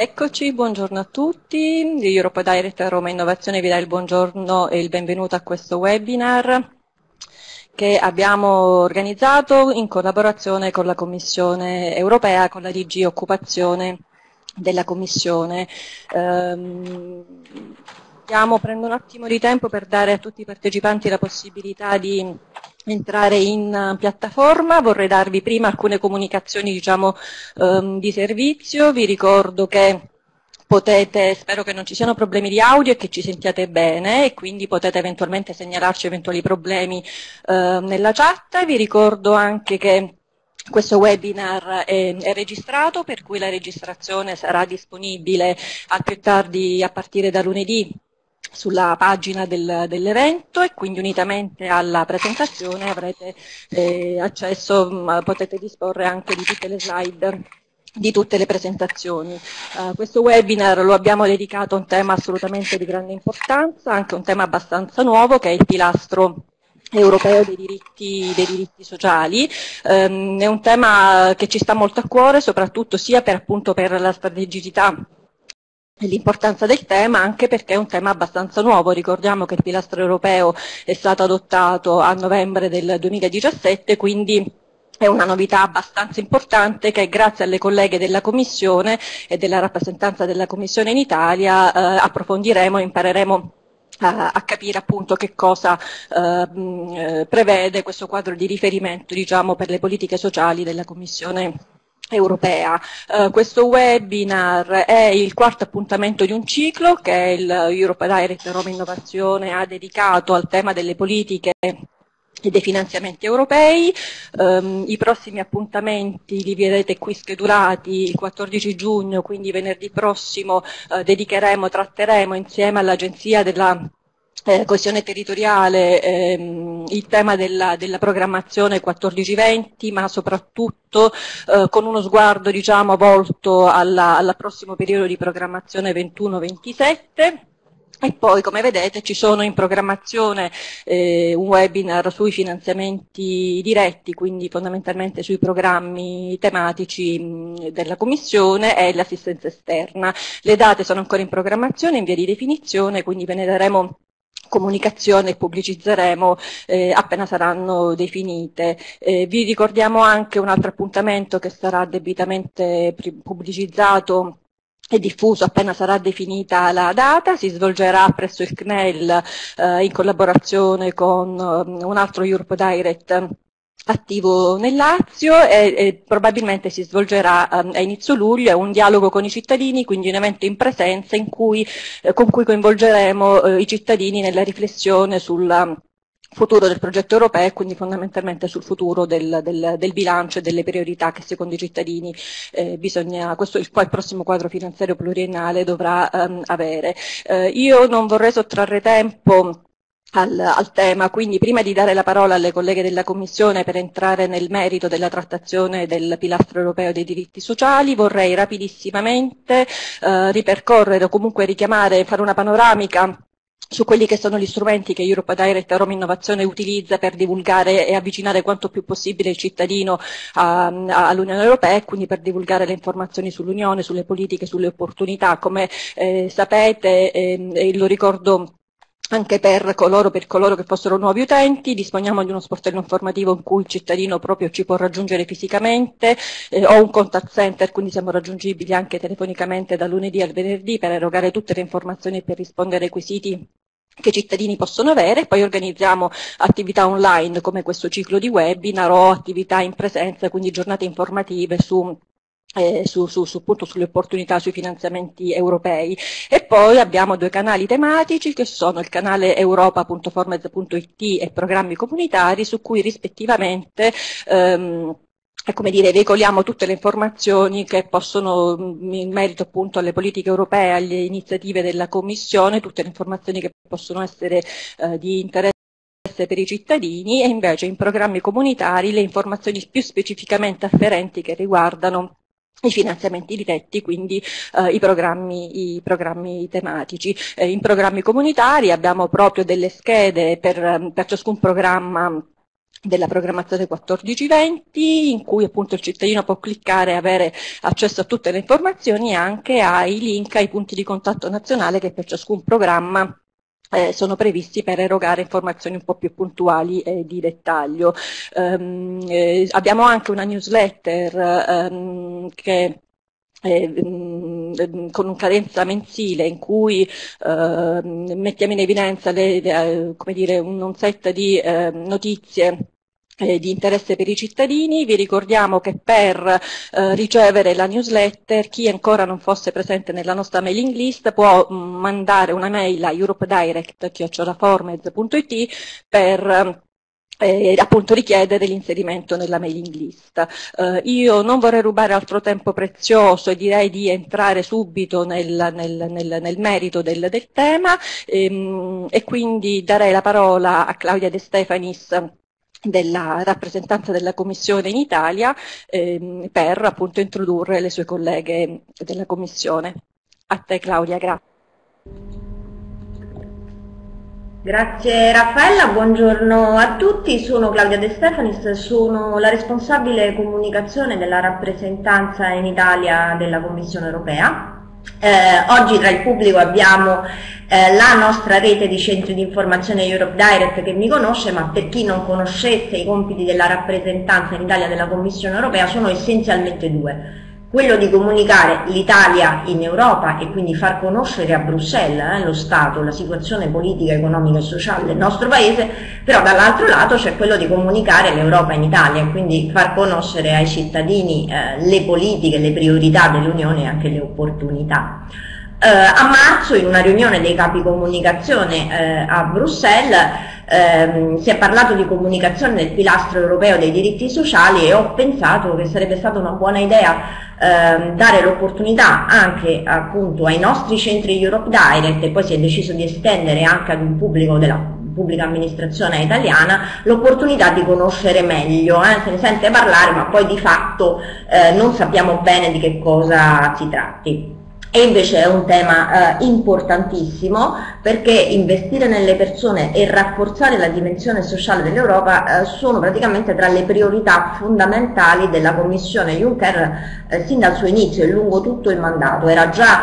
Eccoci, buongiorno a tutti. Europa Direct Roma Innovazione vi dà il buongiorno e il benvenuto a questo webinar che abbiamo organizzato in collaborazione con la Commissione europea, con la DG Occupazione della Commissione. Um, prendo un attimo di tempo per dare a tutti i partecipanti la possibilità di entrare in piattaforma. Vorrei darvi prima alcune comunicazioni diciamo, um, di servizio. Vi ricordo che potete, spero che non ci siano problemi di audio e che ci sentiate bene e quindi potete eventualmente segnalarci eventuali problemi eh, nella chat. Vi ricordo anche che questo webinar è, è, registrato, per cui la registrazione sarà disponibile al più tardi a partire da lunedì sulla pagina del, dell'evento e quindi unitamente alla presentazione avrete eh, accesso, potete disporre anche di tutte le slide di tutte le presentazioni. Uh, questo webinar lo abbiamo dedicato a un tema assolutamente di grande importanza, anche un tema abbastanza nuovo che è il pilastro europeo dei diritti, dei diritti sociali. Um, è un tema che ci sta molto a cuore, soprattutto sia per, appunto, per la strategicità l'importanza del tema anche perché è un tema abbastanza nuovo, ricordiamo che il pilastro europeo è stato adottato a novembre del 2017, quindi è una novità abbastanza importante che grazie alle colleghe della Commissione e della rappresentanza della Commissione in Italia eh, approfondiremo e impareremo a, a, capire appunto che cosa eh, prevede questo quadro di riferimento diciamo, per le politiche sociali della Commissione europea. Uh, questo webinar è il quarto appuntamento di un ciclo che il Europa Direct Roma Innovazione ha dedicato al tema delle politiche e dei finanziamenti europei. Um, I prossimi appuntamenti li vedete qui schedulati il 14 giugno, quindi venerdì prossimo uh, dedicheremo, tratteremo insieme all'Agenzia della eh, coesione territoriale, ehm, il tema della, della programmazione 14-20, ma soprattutto eh, con uno sguardo diciamo, volto al prossimo periodo di programmazione 21-27. E poi, come vedete, ci sono in programmazione eh, un webinar sui finanziamenti diretti, quindi fondamentalmente sui programmi tematici mh, della Commissione e l'assistenza esterna. Le date sono ancora in programmazione, in via di definizione, quindi ve ne daremo comunicazione pubblicizzeremo eh, appena saranno definite. Eh, vi ricordiamo anche un altro appuntamento che sarà debitamente pubblicizzato e diffuso appena sarà definita la data, si svolgerà presso il CNEL eh, in collaborazione con um, un altro Europe Direct attivo nel Lazio e, e probabilmente si svolgerà um, a inizio luglio, è un dialogo con i cittadini, quindi un evento in presenza in cui, eh, con cui coinvolgeremo eh, i cittadini nella riflessione sul futuro del progetto europeo e quindi fondamentalmente sul futuro del, del, del, bilancio e delle priorità che secondo i cittadini eh, bisogna, questo il, il prossimo quadro finanziario pluriennale dovrà um, avere. Eh, io non vorrei sottrarre tempo al, al, tema, quindi prima di dare la parola alle colleghe della Commissione per entrare nel merito della trattazione del pilastro europeo dei diritti sociali, vorrei rapidissimamente eh, ripercorrere o comunque richiamare, fare una panoramica su quelli che sono gli strumenti che Europa Direct Roma Innovazione utilizza per divulgare e avvicinare quanto più possibile il cittadino all'Unione Europea e quindi per divulgare le informazioni sull'Unione, sulle politiche, sulle opportunità. Come eh, sapete, eh, lo ricordo anche per coloro, per coloro, che fossero nuovi utenti, disponiamo di uno sportello informativo in cui il cittadino proprio ci può raggiungere fisicamente, eh, ho un contact center, quindi siamo raggiungibili anche telefonicamente da lunedì al venerdì per erogare tutte le informazioni e per rispondere ai quesiti che i cittadini possono avere, poi organizziamo attività online come questo ciclo di webinar o attività in presenza, quindi giornate informative su eh, su, su, su, appunto, sulle opportunità sui finanziamenti europei. E poi abbiamo due canali tematici che sono il canale europa.formez.it e programmi comunitari su cui rispettivamente ehm, come dire, veicoliamo tutte le informazioni che possono, in merito appunto alle politiche europee, alle iniziative della Commissione, tutte le informazioni che possono essere eh, di interesse per i cittadini e invece in programmi comunitari le informazioni più specificamente afferenti che riguardano i finanziamenti diretti, quindi eh, i, programmi, i, programmi, tematici. Eh, in programmi comunitari abbiamo proprio delle schede per, per ciascun programma della programmazione 1420 in cui appunto il cittadino può cliccare e avere accesso a tutte le informazioni e anche ai link ai punti di contatto nazionale che per ciascun programma eh, sono previsti per erogare informazioni un po' più puntuali e di dettaglio. Um, eh, abbiamo anche una newsletter um, che eh, con cadenza mensile in cui eh, mettiamo in evidenza le, le, dire, un set di eh, notizie eh, di interesse per i cittadini. Vi ricordiamo che per eh, ricevere la newsletter chi ancora non fosse presente nella nostra mailing list può mh, mandare una mail a europedirect.it per eh, appunto richiedere l'inserimento nella mailing list. Eh, io non vorrei rubare altro tempo prezioso e direi di entrare subito nel, nel, nel, nel merito del, del tema ehm, e quindi darei la parola a Claudia De Stefanis della rappresentanza della Commissione in Italia ehm, per appunto introdurre le sue colleghe della Commissione. A te Claudia, grazie. Grazie Raffaella, buongiorno a tutti, sono Claudia De Stefanis, sono la responsabile comunicazione della rappresentanza in Italia della Commissione europea. Eh, oggi tra il pubblico abbiamo eh, la nostra rete di centri di informazione Europe Direct che mi conosce, ma per chi non conoscesse i compiti della rappresentanza in Italia della Commissione europea sono essenzialmente due quello di comunicare l'Italia in Europa e quindi far conoscere a Bruxelles eh, lo Stato, la situazione politica, economica e sociale del nostro Paese, però dall'altro lato c'è quello di comunicare l'Europa in Italia e quindi far conoscere ai cittadini eh, le politiche, le priorità dell'Unione e anche le opportunità. Eh, a marzo in una riunione dei capi comunicazione eh, a Bruxelles ehm, si è parlato di comunicazione del pilastro europeo dei diritti sociali e ho pensato che sarebbe stata una buona idea ehm, dare l'opportunità anche appunto ai nostri centri Europe Direct e poi si è deciso di estendere anche ad un pubblico della pubblica amministrazione italiana l'opportunità di conoscere meglio, eh? se ne sente parlare ma poi di fatto eh, non sappiamo bene di che cosa si tratti. E invece è un tema eh, importantissimo perché investire nelle persone e rafforzare la dimensione sociale dell'Europa eh, sono praticamente tra le priorità fondamentali della Commissione Juncker eh, sin dal suo inizio e lungo tutto il mandato. Era già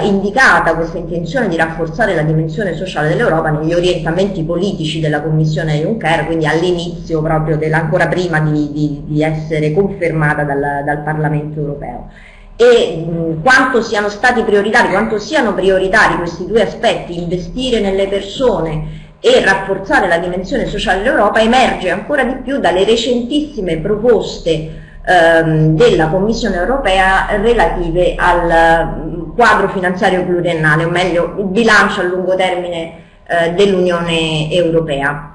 eh, indicata questa intenzione di rafforzare la dimensione sociale dell'Europa negli orientamenti politici della Commissione Juncker, quindi all'inizio proprio ancora prima di, di, di essere confermata dal, dal Parlamento europeo e mh, quanto siano stati prioritari, quanto siano prioritari questi due aspetti, investire nelle persone e rafforzare la dimensione sociale dell'Europa, emerge ancora di più dalle recentissime proposte ehm, della Commissione europea relative al quadro finanziario pluriennale, o meglio il bilancio a lungo termine eh, dell'Unione Europea.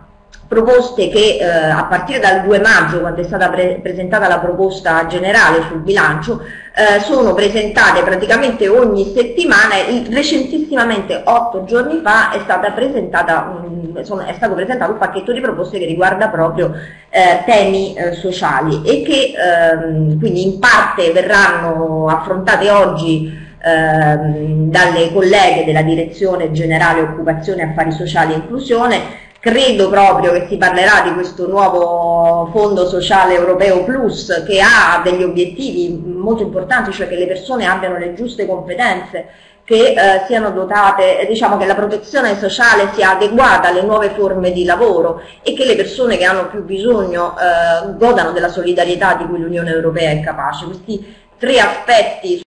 Proposte che eh, a partire dal 2 maggio, quando è stata pre presentata la proposta generale sul bilancio, eh, sono presentate praticamente ogni settimana e recentissimamente, otto giorni fa, è, un, sono, è, stato presentato un pacchetto di proposte che riguarda proprio eh, temi eh, sociali e che ehm, quindi in parte verranno affrontate oggi ehm, dalle colleghe della Direzione Generale Occupazione, Affari Sociali e Inclusione, Credo proprio che si parlerà di questo nuovo Fondo Sociale Europeo Plus che ha degli obiettivi molto importanti, cioè che le persone abbiano le giuste competenze, che eh, siano dotate, diciamo che la protezione sociale sia adeguata alle nuove forme di lavoro e che le persone che hanno più bisogno eh, godano della solidarietà di cui l'Unione Europea è capace. Questi tre aspetti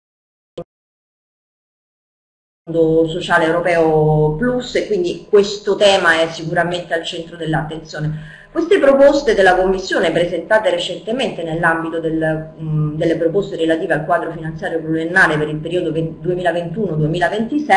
sociale europeo plus e quindi questo tema è sicuramente al centro dell'attenzione. Queste proposte della Commissione presentate recentemente nell'ambito del, delle proposte relative al quadro finanziario pluriennale per il periodo 2021-2027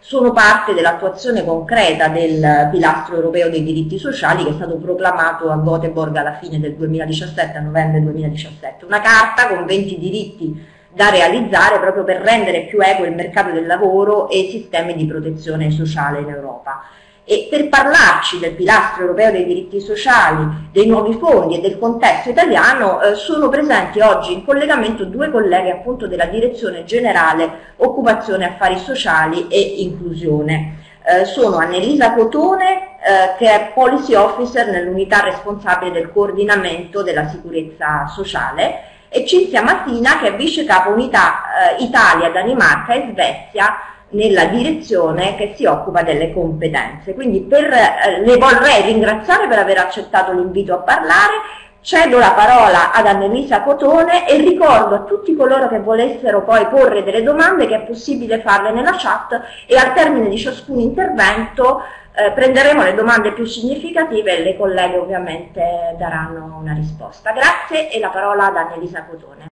sono parte dell'attuazione concreta del pilastro europeo dei diritti sociali che è stato proclamato a Göteborg alla fine del 2017, a novembre 2017. Una carta con 20 diritti da realizzare proprio per rendere più equo il mercato del lavoro e i sistemi di protezione sociale in Europa. E per parlarci del pilastro europeo dei diritti sociali, dei nuovi fondi e del contesto italiano eh, sono presenti oggi in collegamento due colleghi appunto della Direzione Generale Occupazione Affari Sociali e Inclusione. Eh, sono Annelisa Cotone, eh, che è Policy Officer nell'unità responsabile del coordinamento della sicurezza sociale, e Cinzia Mattina, che è vice capo unità eh, Italia, Danimarca e Svezia nella direzione che si occupa delle competenze. Quindi per, eh, le vorrei ringraziare per aver accettato l'invito a parlare Cedo la parola ad Annelisa Cotone e ricordo a tutti coloro che volessero poi porre delle domande che è possibile farle nella chat e al termine di ciascun intervento eh, prenderemo le domande più significative e le colleghe ovviamente daranno una risposta. Grazie e la parola ad Annelisa Cotone.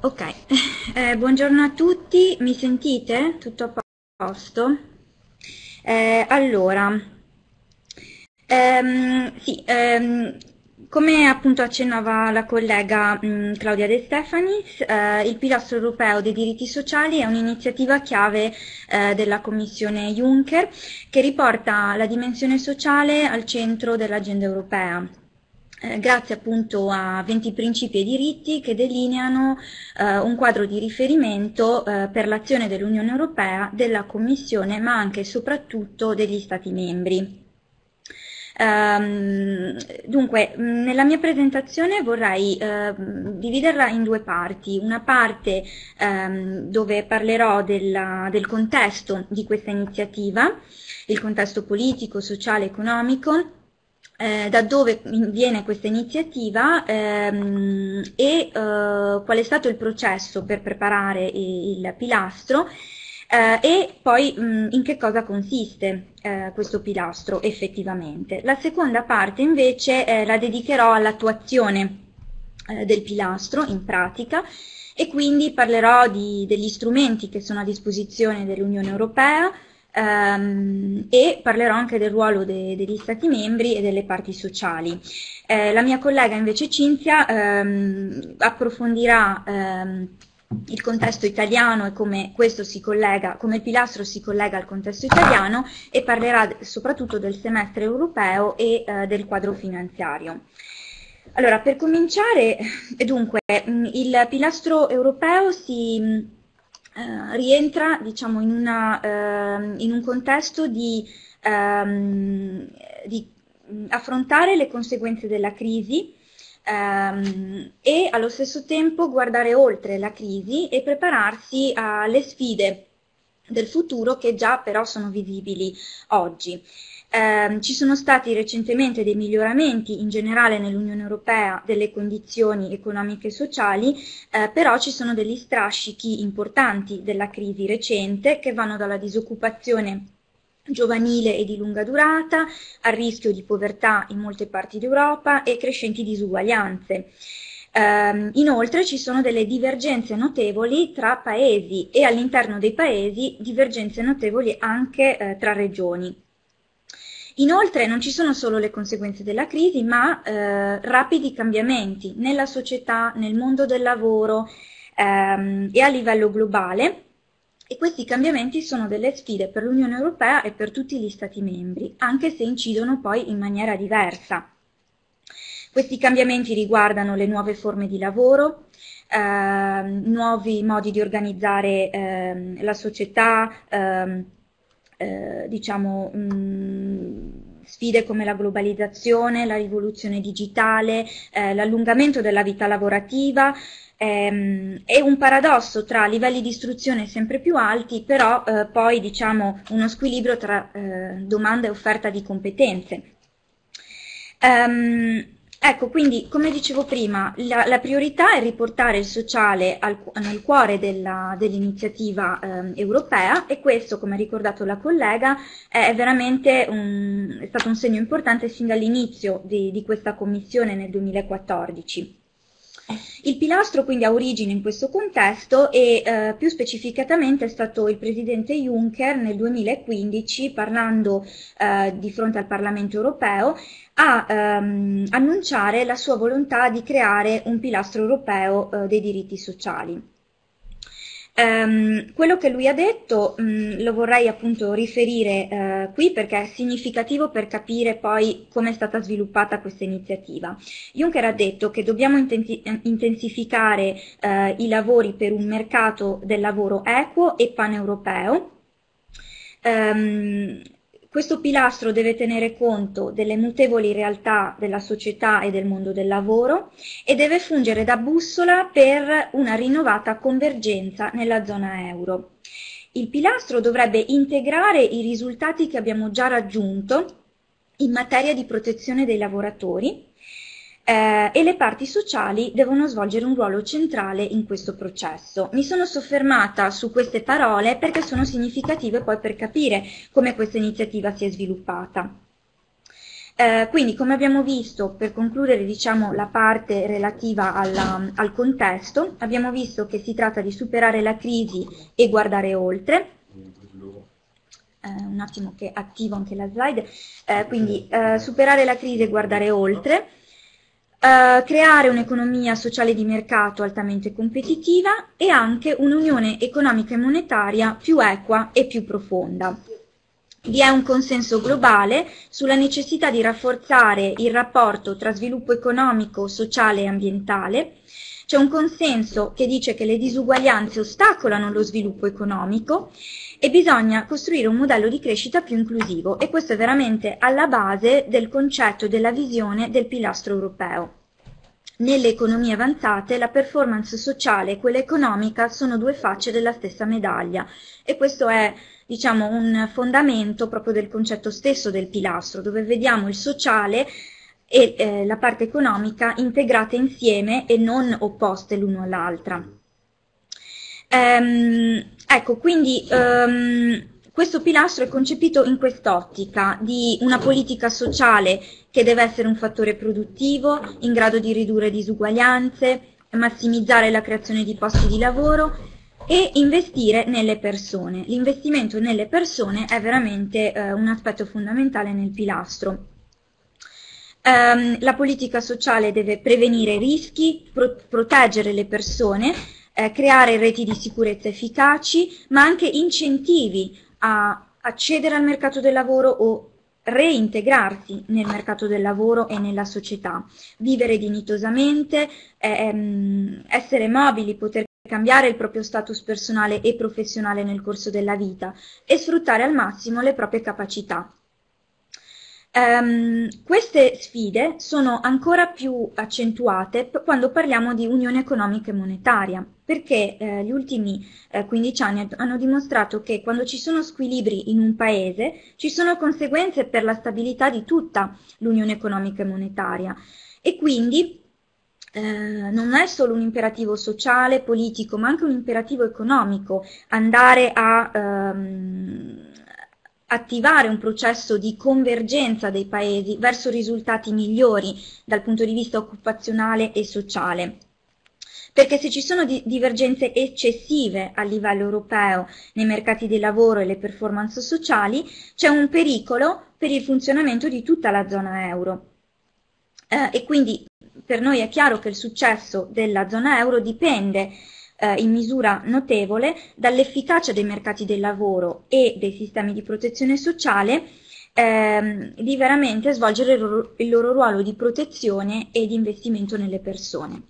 Ok, eh, buongiorno a tutti, mi sentite? Tutto a posto? Eh, allora, Ehm, sì, ehm, come appunto accennava la collega mh, mm, Claudia De Stefanis, eh, il pilastro europeo dei diritti sociali è un'iniziativa chiave eh, della Commissione Juncker che riporta la dimensione sociale al centro dell'agenda europea. Eh, grazie appunto a 20 principi e diritti che delineano eh, un quadro di riferimento eh, per l'azione dell'Unione Europea, della Commissione, ma anche e soprattutto degli Stati membri. Um, dunque, nella mia presentazione vorrei uh, dividerla in due parti. Una parte um, dove parlerò della, del contesto di questa iniziativa, il contesto politico, sociale, economico, eh, da dove viene questa iniziativa ehm, e eh, qual è stato il processo per preparare il, il pilastro eh, e poi mh, in che cosa consiste eh, questo pilastro effettivamente. La seconda parte invece eh, la dedicherò all'attuazione eh, del pilastro in pratica e quindi parlerò di, degli strumenti che sono a disposizione dell'Unione Europea ehm, e parlerò anche del ruolo de, degli Stati membri e delle parti sociali. Eh, la mia collega invece Cinzia ehm, approfondirà ehm, il contesto italiano e come questo si collega, come il pilastro si collega al contesto italiano e parlerà soprattutto del semestre europeo e eh, del quadro finanziario. Allora, per cominciare, dunque, il pilastro europeo si eh, rientra diciamo, in, una, eh, in, un contesto di, ehm, di affrontare le conseguenze della crisi ehm, e allo stesso tempo guardare oltre la crisi e prepararsi alle sfide del futuro che già però sono visibili oggi. Eh, ci sono stati recentemente dei miglioramenti in generale nell'Unione Europea delle condizioni economiche e sociali, eh, però ci sono degli strascichi importanti della crisi recente che vanno dalla disoccupazione giovanile e di lunga durata, a rischio di povertà in molte parti d'Europa e crescenti disuguaglianze. Um, inoltre ci sono delle divergenze notevoli tra paesi e all'interno dei paesi divergenze notevoli anche eh, tra regioni. Inoltre non ci sono solo le conseguenze della crisi, ma eh, rapidi cambiamenti nella società, nel mondo del lavoro ehm, e a livello globale e questi cambiamenti sono delle sfide per l'Unione Europea e per tutti gli Stati membri, anche se incidono poi in maniera diversa. Questi cambiamenti riguardano le nuove forme di lavoro, eh, nuovi modi di organizzare eh, la società, ehm, eh, diciamo, mh, mm, sfide come la globalizzazione, la rivoluzione digitale, eh, l'allungamento della vita lavorativa, Ehm, è un paradosso tra livelli di istruzione sempre più alti, però eh, poi diciamo uno squilibrio tra eh, domanda e offerta di competenze. Um, ecco, quindi come dicevo prima, la, la, priorità è riportare il sociale al, nel cuore dell'iniziativa dell eh, europea e questo, come ha ricordato la collega, è veramente un, è stato un segno importante sin dall'inizio di, di questa commissione nel 2014. Il pilastro quindi ha origine in questo contesto e eh, più specificatamente è stato il presidente Juncker nel 2015 parlando eh, di fronte al Parlamento europeo a ehm, annunciare la sua volontà di creare un pilastro europeo eh, dei diritti sociali. Um, quello che lui ha detto um, lo vorrei appunto riferire uh, qui perché è significativo per capire poi come è stata sviluppata questa iniziativa. Juncker ha detto che dobbiamo intensi intensificare uh, i lavori per un mercato del lavoro equo e paneuropeo Um, questo pilastro deve tenere conto delle mutevoli realtà della società e del mondo del lavoro e deve fungere da bussola per una rinnovata convergenza nella zona euro. Il pilastro dovrebbe integrare i risultati che abbiamo già raggiunto in materia di protezione dei lavoratori eh, e le parti sociali devono svolgere un ruolo centrale in questo processo. Mi sono soffermata su queste parole perché sono significative poi per capire come questa iniziativa si è sviluppata. Eh, quindi, come abbiamo visto, per concludere diciamo, la parte relativa alla, al contesto, abbiamo visto che si tratta di superare la crisi e guardare oltre. Eh, un attimo che attivo anche la slide. Eh, quindi, eh, superare la crisi e guardare oltre. Uh, creare un'economia sociale di mercato altamente competitiva e anche un'unione economica e monetaria più equa e più profonda. Vi è un consenso globale sulla necessità di rafforzare il rapporto tra sviluppo economico, sociale e ambientale. C'è un consenso che dice che le disuguaglianze ostacolano lo sviluppo economico e bisogna costruire un modello di crescita più inclusivo e questo è veramente alla base del concetto della visione del pilastro europeo. Nelle economie avanzate la performance sociale e quella economica sono due facce della stessa medaglia e questo è diciamo, un fondamento proprio del concetto stesso del pilastro, dove vediamo il sociale e eh, la parte economica integrate insieme e non opposte l'uno all'altra. Ehm, ecco, quindi ehm, questo pilastro è concepito in quest'ottica di una politica sociale che deve essere un fattore produttivo in grado di ridurre disuguaglianze, massimizzare la creazione di posti di lavoro e investire nelle persone. L'investimento nelle persone è veramente eh, un aspetto fondamentale nel pilastro. Um, la politica sociale deve prevenire rischi, pro proteggere le persone, eh, creare reti di sicurezza efficaci, ma anche incentivi a accedere al mercato del lavoro o reintegrarsi nel mercato del lavoro e nella società, vivere dignitosamente, ehm, essere mobili, poter cambiare il proprio status personale e professionale nel corso della vita e sfruttare al massimo le proprie capacità. Um, queste sfide sono ancora più accentuate quando parliamo di unione economica e monetaria, perché eh, gli ultimi eh, 15 anni hanno dimostrato che quando ci sono squilibri in un paese ci sono conseguenze per la stabilità di tutta l'unione economica e monetaria. E quindi eh, non è solo un imperativo sociale, politico, ma anche un imperativo economico andare a ehm, attivare un processo di convergenza dei paesi verso risultati migliori dal punto di vista occupazionale e sociale. Perché se ci sono di divergenze eccessive a livello europeo nei mercati del lavoro e le performance sociali, c'è un pericolo per il funzionamento di tutta la zona euro. Eh, e quindi per noi è chiaro che il successo della zona euro dipende eh, in misura notevole dall'efficacia dei mercati del lavoro e dei sistemi di protezione sociale ehm, di veramente svolgere il loro, il loro, ruolo di protezione e di investimento nelle persone.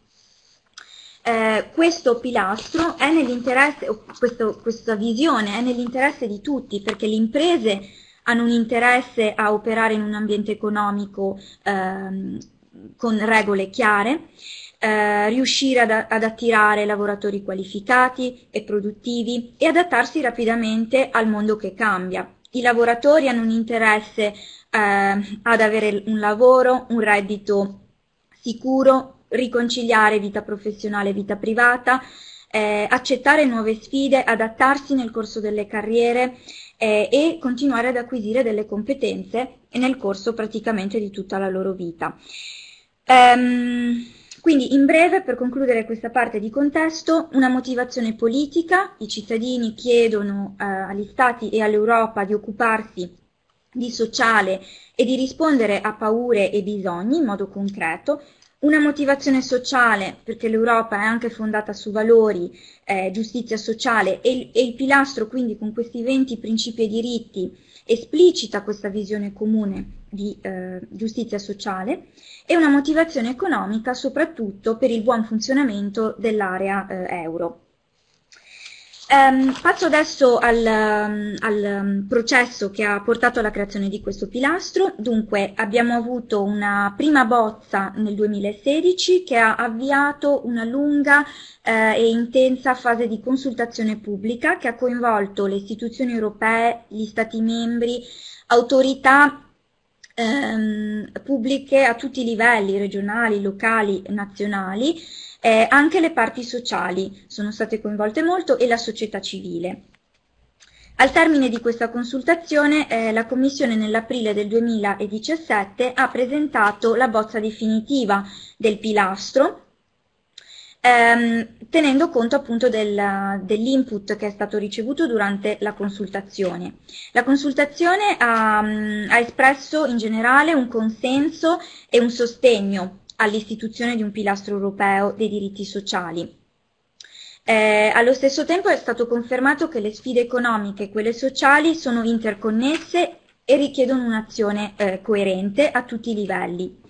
Eh, questo pilastro è nell'interesse, questo, questa visione è nell'interesse di tutti perché le imprese hanno un interesse a operare in un ambiente economico ehm, con regole chiare, eh, riuscire ad, ad, attirare lavoratori qualificati e produttivi e adattarsi rapidamente al mondo che cambia. I lavoratori hanno un interesse eh, ad avere un lavoro, un reddito sicuro, riconciliare vita professionale e vita privata, eh, accettare nuove sfide, adattarsi nel corso delle carriere eh, e continuare ad acquisire delle competenze nel corso praticamente di tutta la loro vita. Um, quindi in breve, per concludere questa parte di contesto, una motivazione politica, i cittadini chiedono eh, agli Stati e all'Europa di occuparsi di sociale e di rispondere a paure e bisogni in modo concreto, una motivazione sociale perché l'Europa è anche fondata su valori, eh, giustizia sociale e, e il pilastro quindi con questi 20 principi e diritti esplicita questa visione comune di eh, giustizia sociale e una motivazione economica soprattutto per il buon funzionamento dell'area eh, euro. Um, passo adesso al, um, al um, processo che ha portato alla creazione di questo pilastro. Dunque, abbiamo avuto una prima bozza nel 2016 che ha avviato una lunga eh, e intensa fase di consultazione pubblica che ha coinvolto le istituzioni europee, gli Stati membri, autorità ehm, pubbliche a tutti i livelli, regionali, locali, nazionali, eh, anche le parti sociali sono state coinvolte molto e la società civile. Al termine di questa consultazione eh, la Commissione nell'aprile del 2017 ha presentato la bozza definitiva del pilastro ehm, tenendo conto appunto del, dell'input che è stato ricevuto durante la consultazione. La consultazione ha, mm, ha espresso in generale un consenso e un sostegno all'istituzione di un pilastro europeo dei diritti sociali. Eh, allo stesso tempo è stato confermato che le sfide economiche e quelle sociali sono interconnesse e richiedono un'azione eh, coerente a tutti i livelli.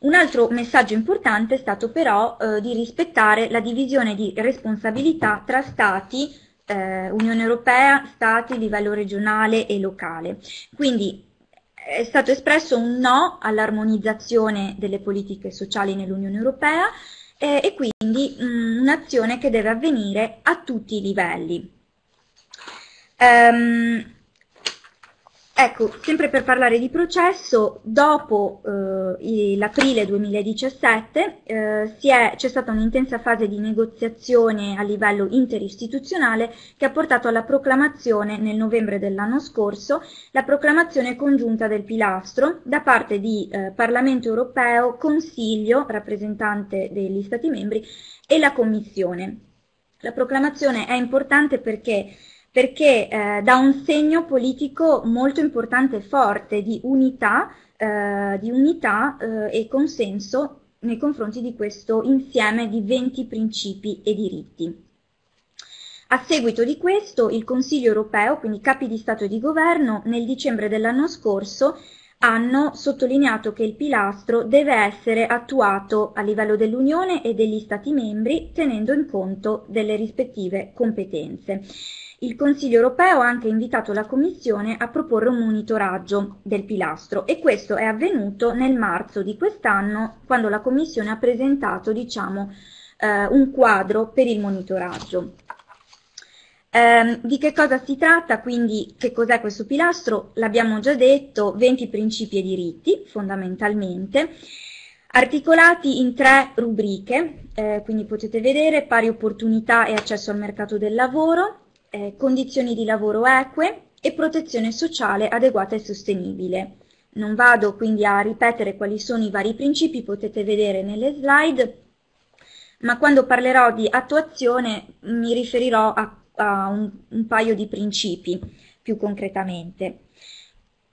Un altro messaggio importante è stato però eh, di rispettare la divisione di responsabilità tra Stati, eh, Unione Europea, Stati, livello regionale e locale. Quindi è stato espresso un no all'armonizzazione delle politiche sociali nell'Unione Europea eh, e quindi mm, un'azione che deve avvenire a tutti i livelli. Um, Ecco, sempre per parlare di processo, dopo eh, l'aprile 2017 eh, c'è stata un'intensa fase di negoziazione a livello interistituzionale che ha portato alla proclamazione nel novembre dell'anno scorso, la proclamazione congiunta del pilastro da parte di eh, Parlamento europeo, Consiglio, rappresentante degli Stati membri, e la Commissione. La proclamazione è importante perché perché eh, dà un segno politico molto importante e forte di unità, eh, di unità eh, e consenso nei confronti di questo insieme di 20 principi e diritti. A seguito di questo, il Consiglio europeo, quindi i capi di Stato e di Governo, nel dicembre dell'anno scorso hanno sottolineato che il pilastro deve essere attuato a livello dell'Unione e degli Stati membri tenendo in conto delle rispettive competenze. Il Consiglio europeo ha anche invitato la Commissione a proporre un monitoraggio del pilastro e questo è avvenuto nel marzo di quest'anno quando la Commissione ha presentato diciamo, eh, un quadro per il monitoraggio. Eh, di che cosa si tratta? Quindi che cos'è questo pilastro? L'abbiamo già detto, 20 principi e diritti fondamentalmente, articolati in tre rubriche, eh, quindi potete vedere pari opportunità e accesso al mercato del lavoro, eh, condizioni di lavoro eque e protezione sociale adeguata e sostenibile. Non vado quindi a ripetere quali sono i vari principi, potete vedere nelle slide, ma quando parlerò di attuazione mi riferirò a, a un, un paio di principi più concretamente.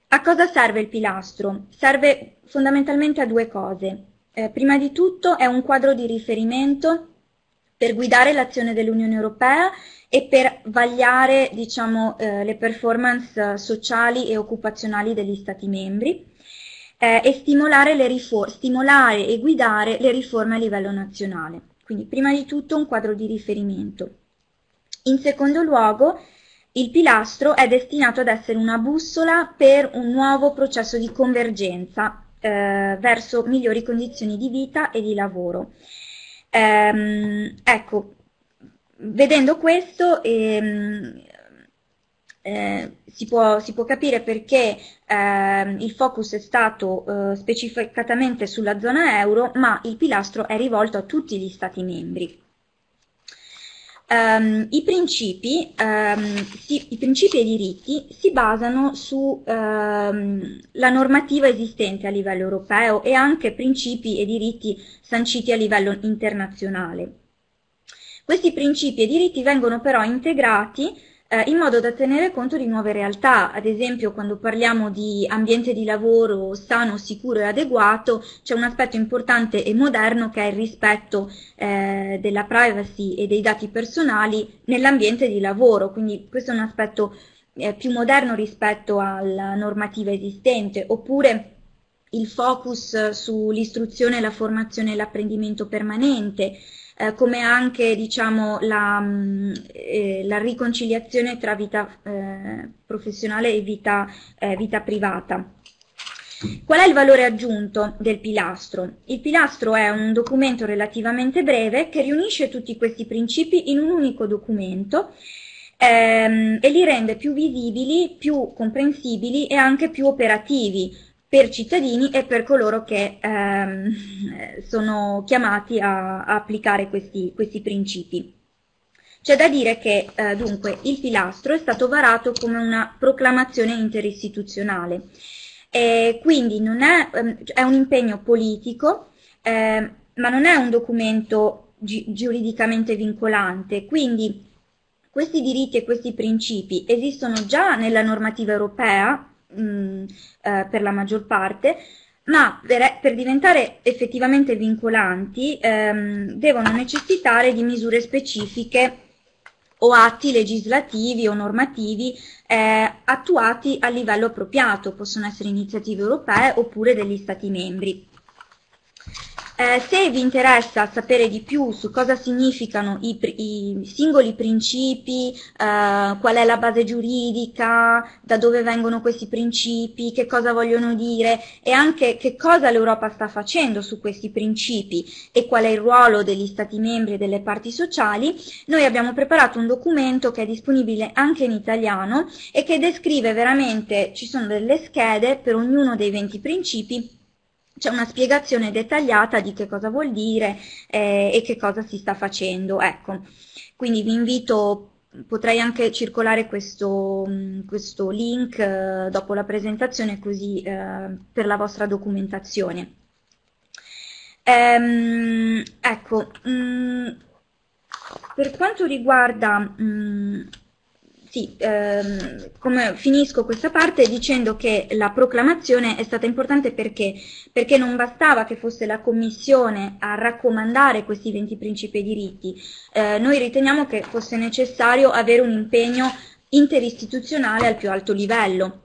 A cosa serve il pilastro? Serve fondamentalmente a due cose. Eh, prima di tutto è un quadro di riferimento per guidare l'azione dell'Unione Europea e per vagliare diciamo, eh, le performance sociali e occupazionali degli Stati membri eh, e stimolare, stimolare e guidare le riforme a livello nazionale. Quindi prima di tutto un quadro di riferimento. In secondo luogo, il pilastro è destinato ad essere una bussola per un nuovo processo di convergenza eh, verso migliori condizioni di vita e di lavoro. Ehm, ecco, vedendo questo ehm, eh, si, può, si, può, capire perché eh, il focus è stato eh, specificatamente sulla zona euro, ma il pilastro è rivolto a tutti gli Stati membri. Um, i, principi, um, si, I principi e i diritti si basano sulla um, normativa esistente a livello europeo e anche principi e diritti sanciti a livello internazionale. Questi principi e diritti vengono però integrati eh, in modo da tenere conto di nuove realtà, ad esempio quando parliamo di ambiente di lavoro sano, sicuro e adeguato c'è un aspetto importante e moderno che è il rispetto eh, della privacy e dei dati personali nell'ambiente di lavoro, quindi questo è un aspetto eh, più moderno rispetto alla normativa esistente, oppure il focus sull'istruzione, la formazione e l'apprendimento permanente, eh, come anche diciamo, la, mm, eh, la, riconciliazione tra vita eh, professionale e vita, eh, vita privata. Qual è il valore aggiunto del pilastro? Il pilastro è un documento relativamente breve che riunisce tutti questi principi in un unico documento ehm, e li rende più visibili, più comprensibili e anche più operativi per cittadini e per coloro che ehm, sono chiamati a, a applicare questi, questi, principi. C'è da dire che eh, dunque il pilastro è stato varato come una proclamazione interistituzionale e quindi è, ehm, è un impegno politico, eh, ma non è un documento gi giuridicamente vincolante, quindi questi diritti e questi principi esistono già nella normativa europea mh, mm, eh, per la maggior parte, ma per, per diventare effettivamente vincolanti ehm, devono necessitare di misure specifiche o atti legislativi o normativi eh, attuati a livello appropriato, possono essere iniziative europee oppure degli Stati membri. Eh, se vi interessa sapere di più su cosa significano i, i singoli principi, eh, qual è la base giuridica, da dove vengono questi principi, che cosa vogliono dire e anche che cosa l'Europa sta facendo su questi principi e qual è il ruolo degli Stati membri e delle parti sociali, noi abbiamo preparato un documento che è disponibile anche in italiano e che descrive veramente, ci sono delle schede per ognuno dei 20 principi c'è una spiegazione dettagliata di che cosa vuol dire eh, e che cosa si sta facendo. Ecco, quindi vi invito, potrei anche circolare questo, questo link eh, dopo la presentazione così eh, per la vostra documentazione. Ehm, ecco, mh, mm, per quanto riguarda mh, mm, sì, ehm, come finisco questa parte dicendo che la proclamazione è stata importante perché? perché non bastava che fosse la Commissione a raccomandare questi 20 principi e diritti, eh, noi riteniamo che fosse necessario avere un impegno interistituzionale al più alto livello.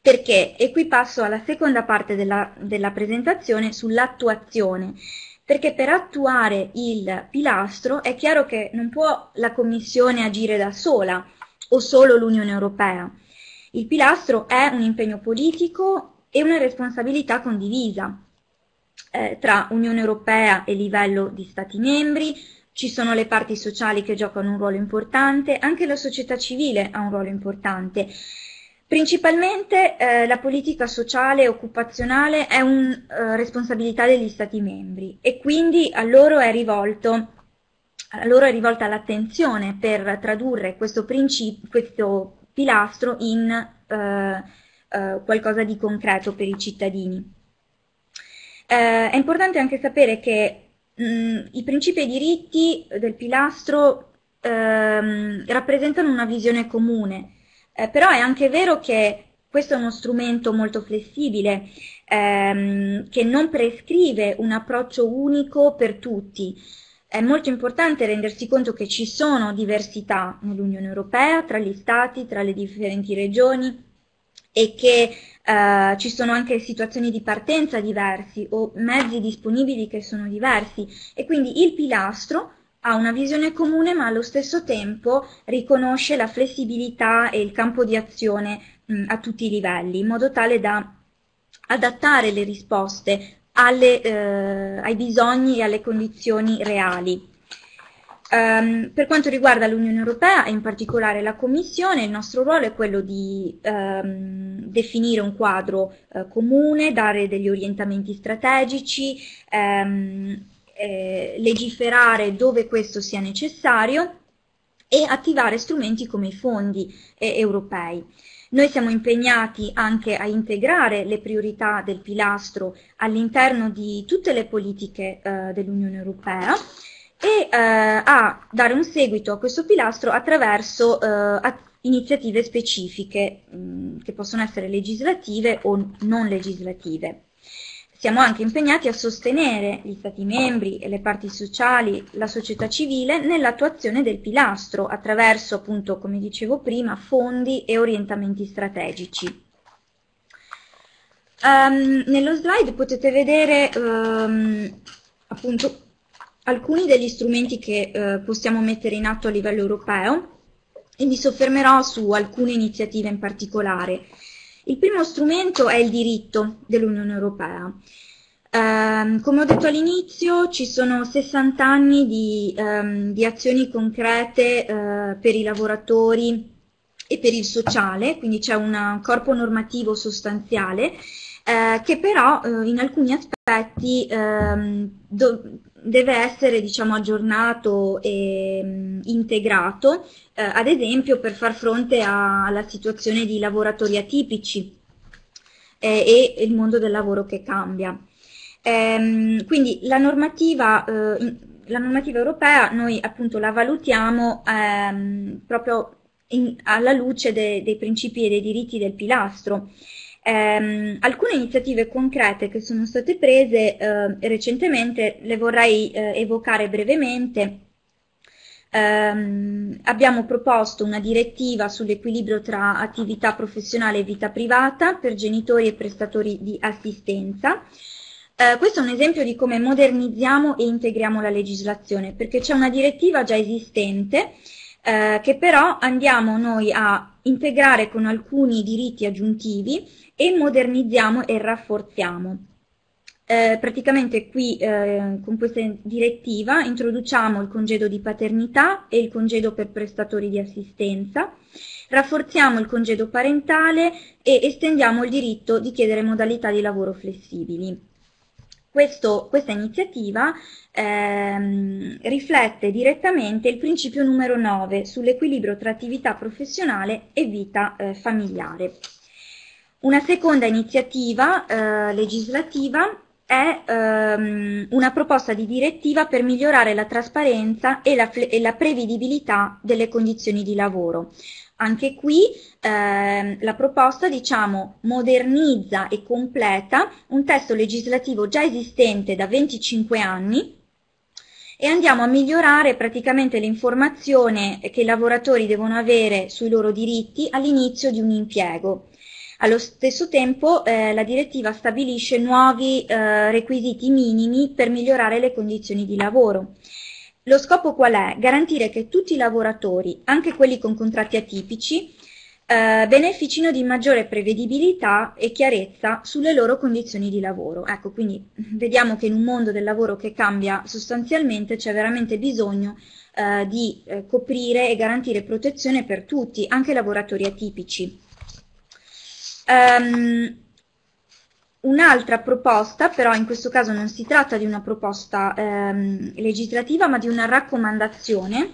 Perché? E qui passo alla seconda parte della, della presentazione sull'attuazione perché per attuare il pilastro è chiaro che non può la Commissione agire da sola, o solo l'Unione Europea. Il pilastro è un impegno politico e una responsabilità condivisa eh, tra Unione Europea e livello di Stati membri, ci sono le parti sociali che giocano un ruolo importante, anche la società civile ha un ruolo importante. Principalmente eh, la politica sociale e occupazionale è una eh, responsabilità degli Stati membri e quindi a loro è rivolto a loro è rivolta l'attenzione per tradurre questo, questo pilastro in eh, eh, qualcosa di concreto per i cittadini. Eh, è importante anche sapere che mh, i principi e diritti del pilastro ehm, rappresentano una visione comune, eh, però è anche vero che questo è uno strumento molto flessibile ehm, che non prescrive un approccio unico per tutti, è molto importante rendersi conto che ci sono diversità nell'Unione Europea tra gli Stati, tra le differenti regioni e che eh, ci sono anche situazioni di partenza diversi o mezzi disponibili che sono diversi. E quindi il pilastro ha una visione comune ma allo stesso tempo riconosce la flessibilità e il campo di azione mh, a tutti i livelli in modo tale da adattare le risposte alle, eh, ai bisogni e alle condizioni reali. Um, per quanto riguarda l'Unione Europea e in particolare la Commissione, il nostro ruolo è quello di um, definire un quadro uh, comune, dare degli orientamenti strategici, um, eh, legiferare dove questo sia necessario e attivare strumenti come i fondi eh, europei. Noi siamo impegnati anche a integrare le priorità del pilastro all'interno di tutte le politiche eh, dell'Unione Europea e eh, a dare un seguito a questo pilastro attraverso eh, iniziative specifiche mh, mm, che possono essere legislative o non legislative. Siamo anche impegnati a sostenere gli Stati membri e le parti sociali, la società civile, nell'attuazione del pilastro attraverso, appunto, come dicevo prima, fondi e orientamenti strategici. Um, nello slide potete vedere um, appunto alcuni degli strumenti che eh, possiamo mettere in atto a livello europeo e mi soffermerò su alcune iniziative in particolare. Il primo strumento è il diritto dell'Unione Europea. Um, come ho detto all'inizio, ci sono 60 anni di, um, di azioni concrete uh, per i lavoratori e per il sociale, quindi c'è un corpo normativo sostanziale eh, che però eh, in alcuni aspetti ehm, deve essere diciamo, aggiornato e mh, mm, integrato, eh, ad esempio per far fronte a, alla situazione di lavoratori atipici eh, e il mondo del lavoro che cambia. Ehm, quindi la normativa, eh, la normativa, europea noi appunto la valutiamo ehm, proprio in, alla luce de, dei principi e dei diritti del pilastro. Um, alcune iniziative concrete che sono state prese uh, recentemente le vorrei uh, evocare brevemente. Um, abbiamo proposto una direttiva sull'equilibrio tra attività professionale e vita privata per genitori e prestatori di assistenza. Uh, questo è un esempio di come modernizziamo e integriamo la legislazione, perché c'è una direttiva già esistente eh, che però andiamo noi a integrare con alcuni diritti aggiuntivi e modernizziamo e rafforziamo. Eh, praticamente qui eh, con questa direttiva introduciamo il congedo di paternità e il congedo per prestatori di assistenza, rafforziamo il congedo parentale e estendiamo il diritto di chiedere modalità di lavoro flessibili. Questo, questa iniziativa ehm, riflette direttamente il principio numero 9 sull'equilibrio tra attività professionale e vita eh, familiare. Una seconda iniziativa eh, legislativa è ehm, una proposta di direttiva per migliorare la trasparenza e la, e la prevedibilità delle condizioni di lavoro. Anche qui eh, la proposta diciamo, modernizza e completa un testo legislativo già esistente da 25 anni e andiamo a migliorare praticamente l'informazione che i lavoratori devono avere sui loro diritti all'inizio di un impiego. Allo stesso tempo eh, la direttiva stabilisce nuovi eh, requisiti minimi per migliorare le condizioni di lavoro. Lo scopo qual è? Garantire che tutti i lavoratori, anche quelli con contratti atipici, eh, beneficino di maggiore prevedibilità e chiarezza sulle loro condizioni di lavoro. Ecco, quindi vediamo che in un mondo del lavoro che cambia sostanzialmente c'è veramente bisogno eh, di eh, coprire e garantire protezione per tutti, anche lavoratori atipici. Um, Un'altra proposta, però in questo caso non si tratta di una proposta ehm, legislativa, ma di una raccomandazione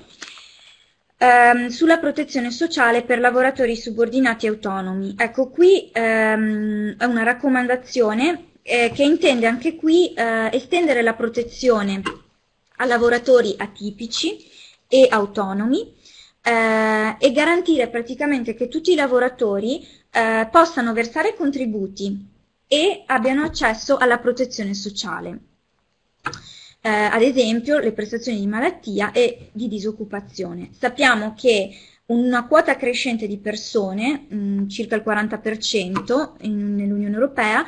ehm, sulla protezione sociale per lavoratori subordinati autonomi. Ecco, qui ehm, è una raccomandazione eh, che intende anche qui eh, estendere la protezione a lavoratori atipici e autonomi eh, e garantire praticamente che tutti i lavoratori eh, possano versare contributi e abbiano accesso alla protezione sociale. Eh, ad esempio le prestazioni di malattia e di disoccupazione. Sappiamo che una quota crescente di persone, mh, mm, circa il 40% in, nell'Unione Europea,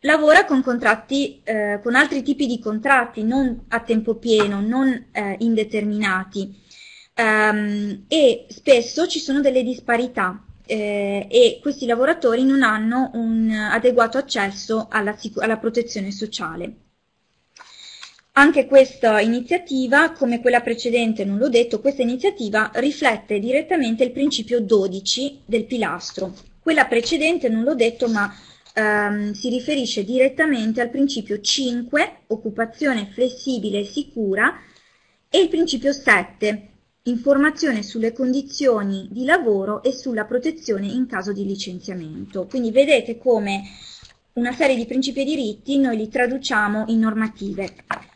lavora con contratti, eh, con altri tipi di contratti, non a tempo pieno, non eh, indeterminati. Um, e spesso ci sono delle disparità eh, e questi lavoratori non hanno un adeguato accesso alla, alla protezione sociale. Anche questa iniziativa, come quella precedente non l'ho detto, questa iniziativa riflette direttamente il principio 12 del pilastro. Quella precedente non l'ho detto, ma ehm, si riferisce direttamente al principio 5, occupazione flessibile e sicura, e il principio 7, informazione sulle condizioni di lavoro e sulla protezione in caso di licenziamento. Quindi vedete come una serie di principi e diritti noi li traduciamo in normative.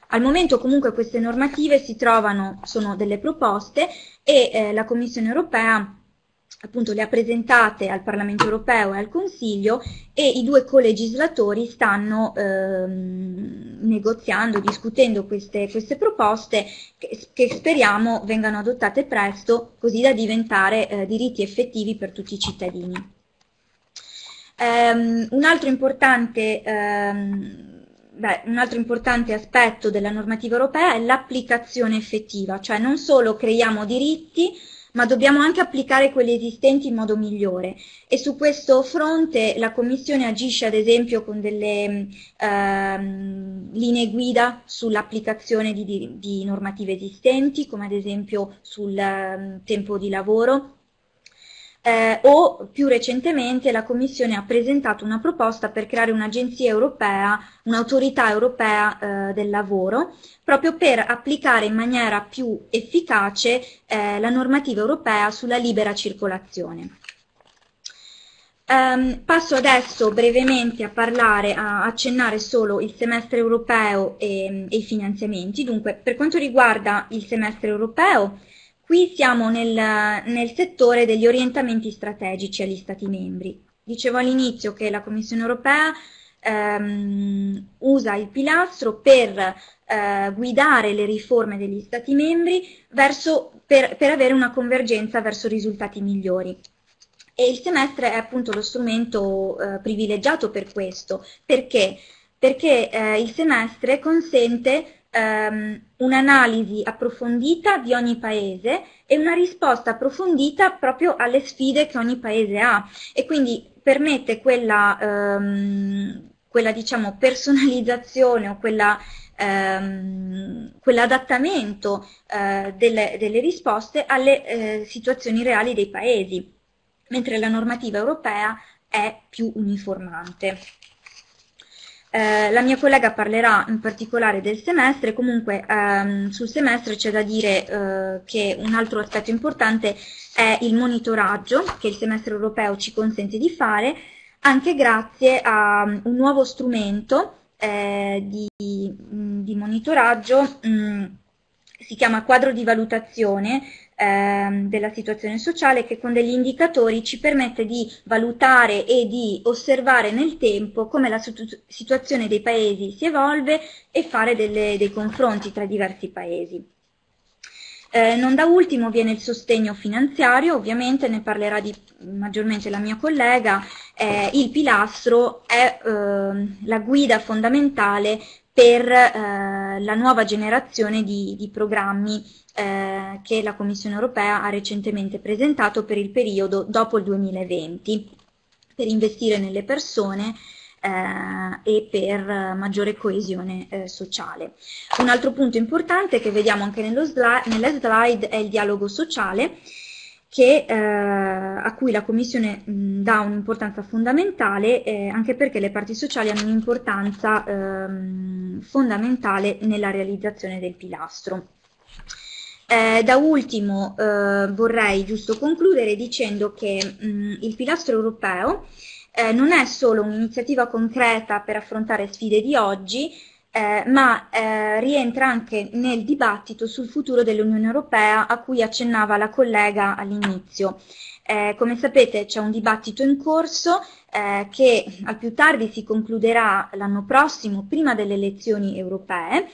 Al momento comunque queste normative si trovano, sono delle proposte e eh, la Commissione europea appunto le ha presentate al Parlamento europeo e al Consiglio e i due colegislatori stanno ehm, negoziando, discutendo queste, queste proposte che, che, speriamo vengano adottate presto così da diventare eh, diritti effettivi per tutti i cittadini. Um, un altro um, beh, un altro importante aspetto della normativa europea è l'applicazione effettiva, cioè non solo creiamo diritti, ma dobbiamo anche applicare quelli esistenti in modo migliore. E su questo fronte la Commissione agisce ad esempio con delle ehm, linee guida sull'applicazione di, di, normative esistenti, come ad esempio sul eh, tempo di lavoro, eh, o più recentemente la Commissione ha presentato una proposta per creare un'agenzia europea, un'autorità europea eh, del lavoro, proprio per applicare in maniera più efficace eh, la normativa europea sulla libera circolazione. Um, passo adesso brevemente a parlare, a accennare solo il semestre europeo e, e i finanziamenti. Dunque, per quanto riguarda il semestre europeo, Qui siamo nel, nel settore degli orientamenti strategici agli Stati membri. Dicevo all'inizio che la Commissione europea ehm, usa il pilastro per eh, guidare le riforme degli Stati membri verso, per, per avere una convergenza verso risultati migliori. E il semestre è appunto lo strumento eh, privilegiato per questo. Perché? Perché eh, il semestre consente ehm, un'analisi approfondita di ogni paese e una risposta approfondita proprio alle sfide che ogni paese ha e quindi permette quella, ehm, quella diciamo, personalizzazione o quella, ehm, quell'adattamento eh, delle, delle, risposte alle eh, situazioni reali dei paesi, mentre la normativa europea è più uniformante. Eh, la mia collega parlerà in particolare del semestre, comunque ehm, sul semestre c'è da dire eh, che un altro aspetto importante è il monitoraggio che il semestre europeo ci consente di fare, anche grazie a um, un nuovo strumento eh, di, di, monitoraggio, mh, mm, si chiama quadro di valutazione, ehm, della situazione sociale che con degli indicatori ci permette di valutare e di osservare nel tempo come la situazione dei paesi si evolve e fare delle, dei confronti tra diversi paesi. Eh, non da ultimo viene il sostegno finanziario, ovviamente ne parlerà di, maggiormente la mia collega, eh, il pilastro è eh, la guida fondamentale per eh, la nuova generazione di, di programmi eh, che la Commissione europea ha recentemente presentato per il periodo dopo il 2020, per investire nelle persone eh, e per maggiore coesione eh, sociale. Un altro punto importante che vediamo anche sli nelle slide è il dialogo sociale, che, eh, a cui la Commissione mh, dà un'importanza fondamentale, eh, anche perché le parti sociali hanno un'importanza ehm, fondamentale nella realizzazione del pilastro. Eh, da ultimo eh, vorrei giusto concludere dicendo che mh, il pilastro europeo eh, non è solo un'iniziativa concreta per affrontare sfide di oggi, eh, ma eh, rientra anche nel dibattito sul futuro dell'Unione Europea a cui accennava la collega all'inizio. Eh, come sapete c'è un dibattito in corso eh, che al più tardi si concluderà l'anno prossimo, prima delle elezioni europee,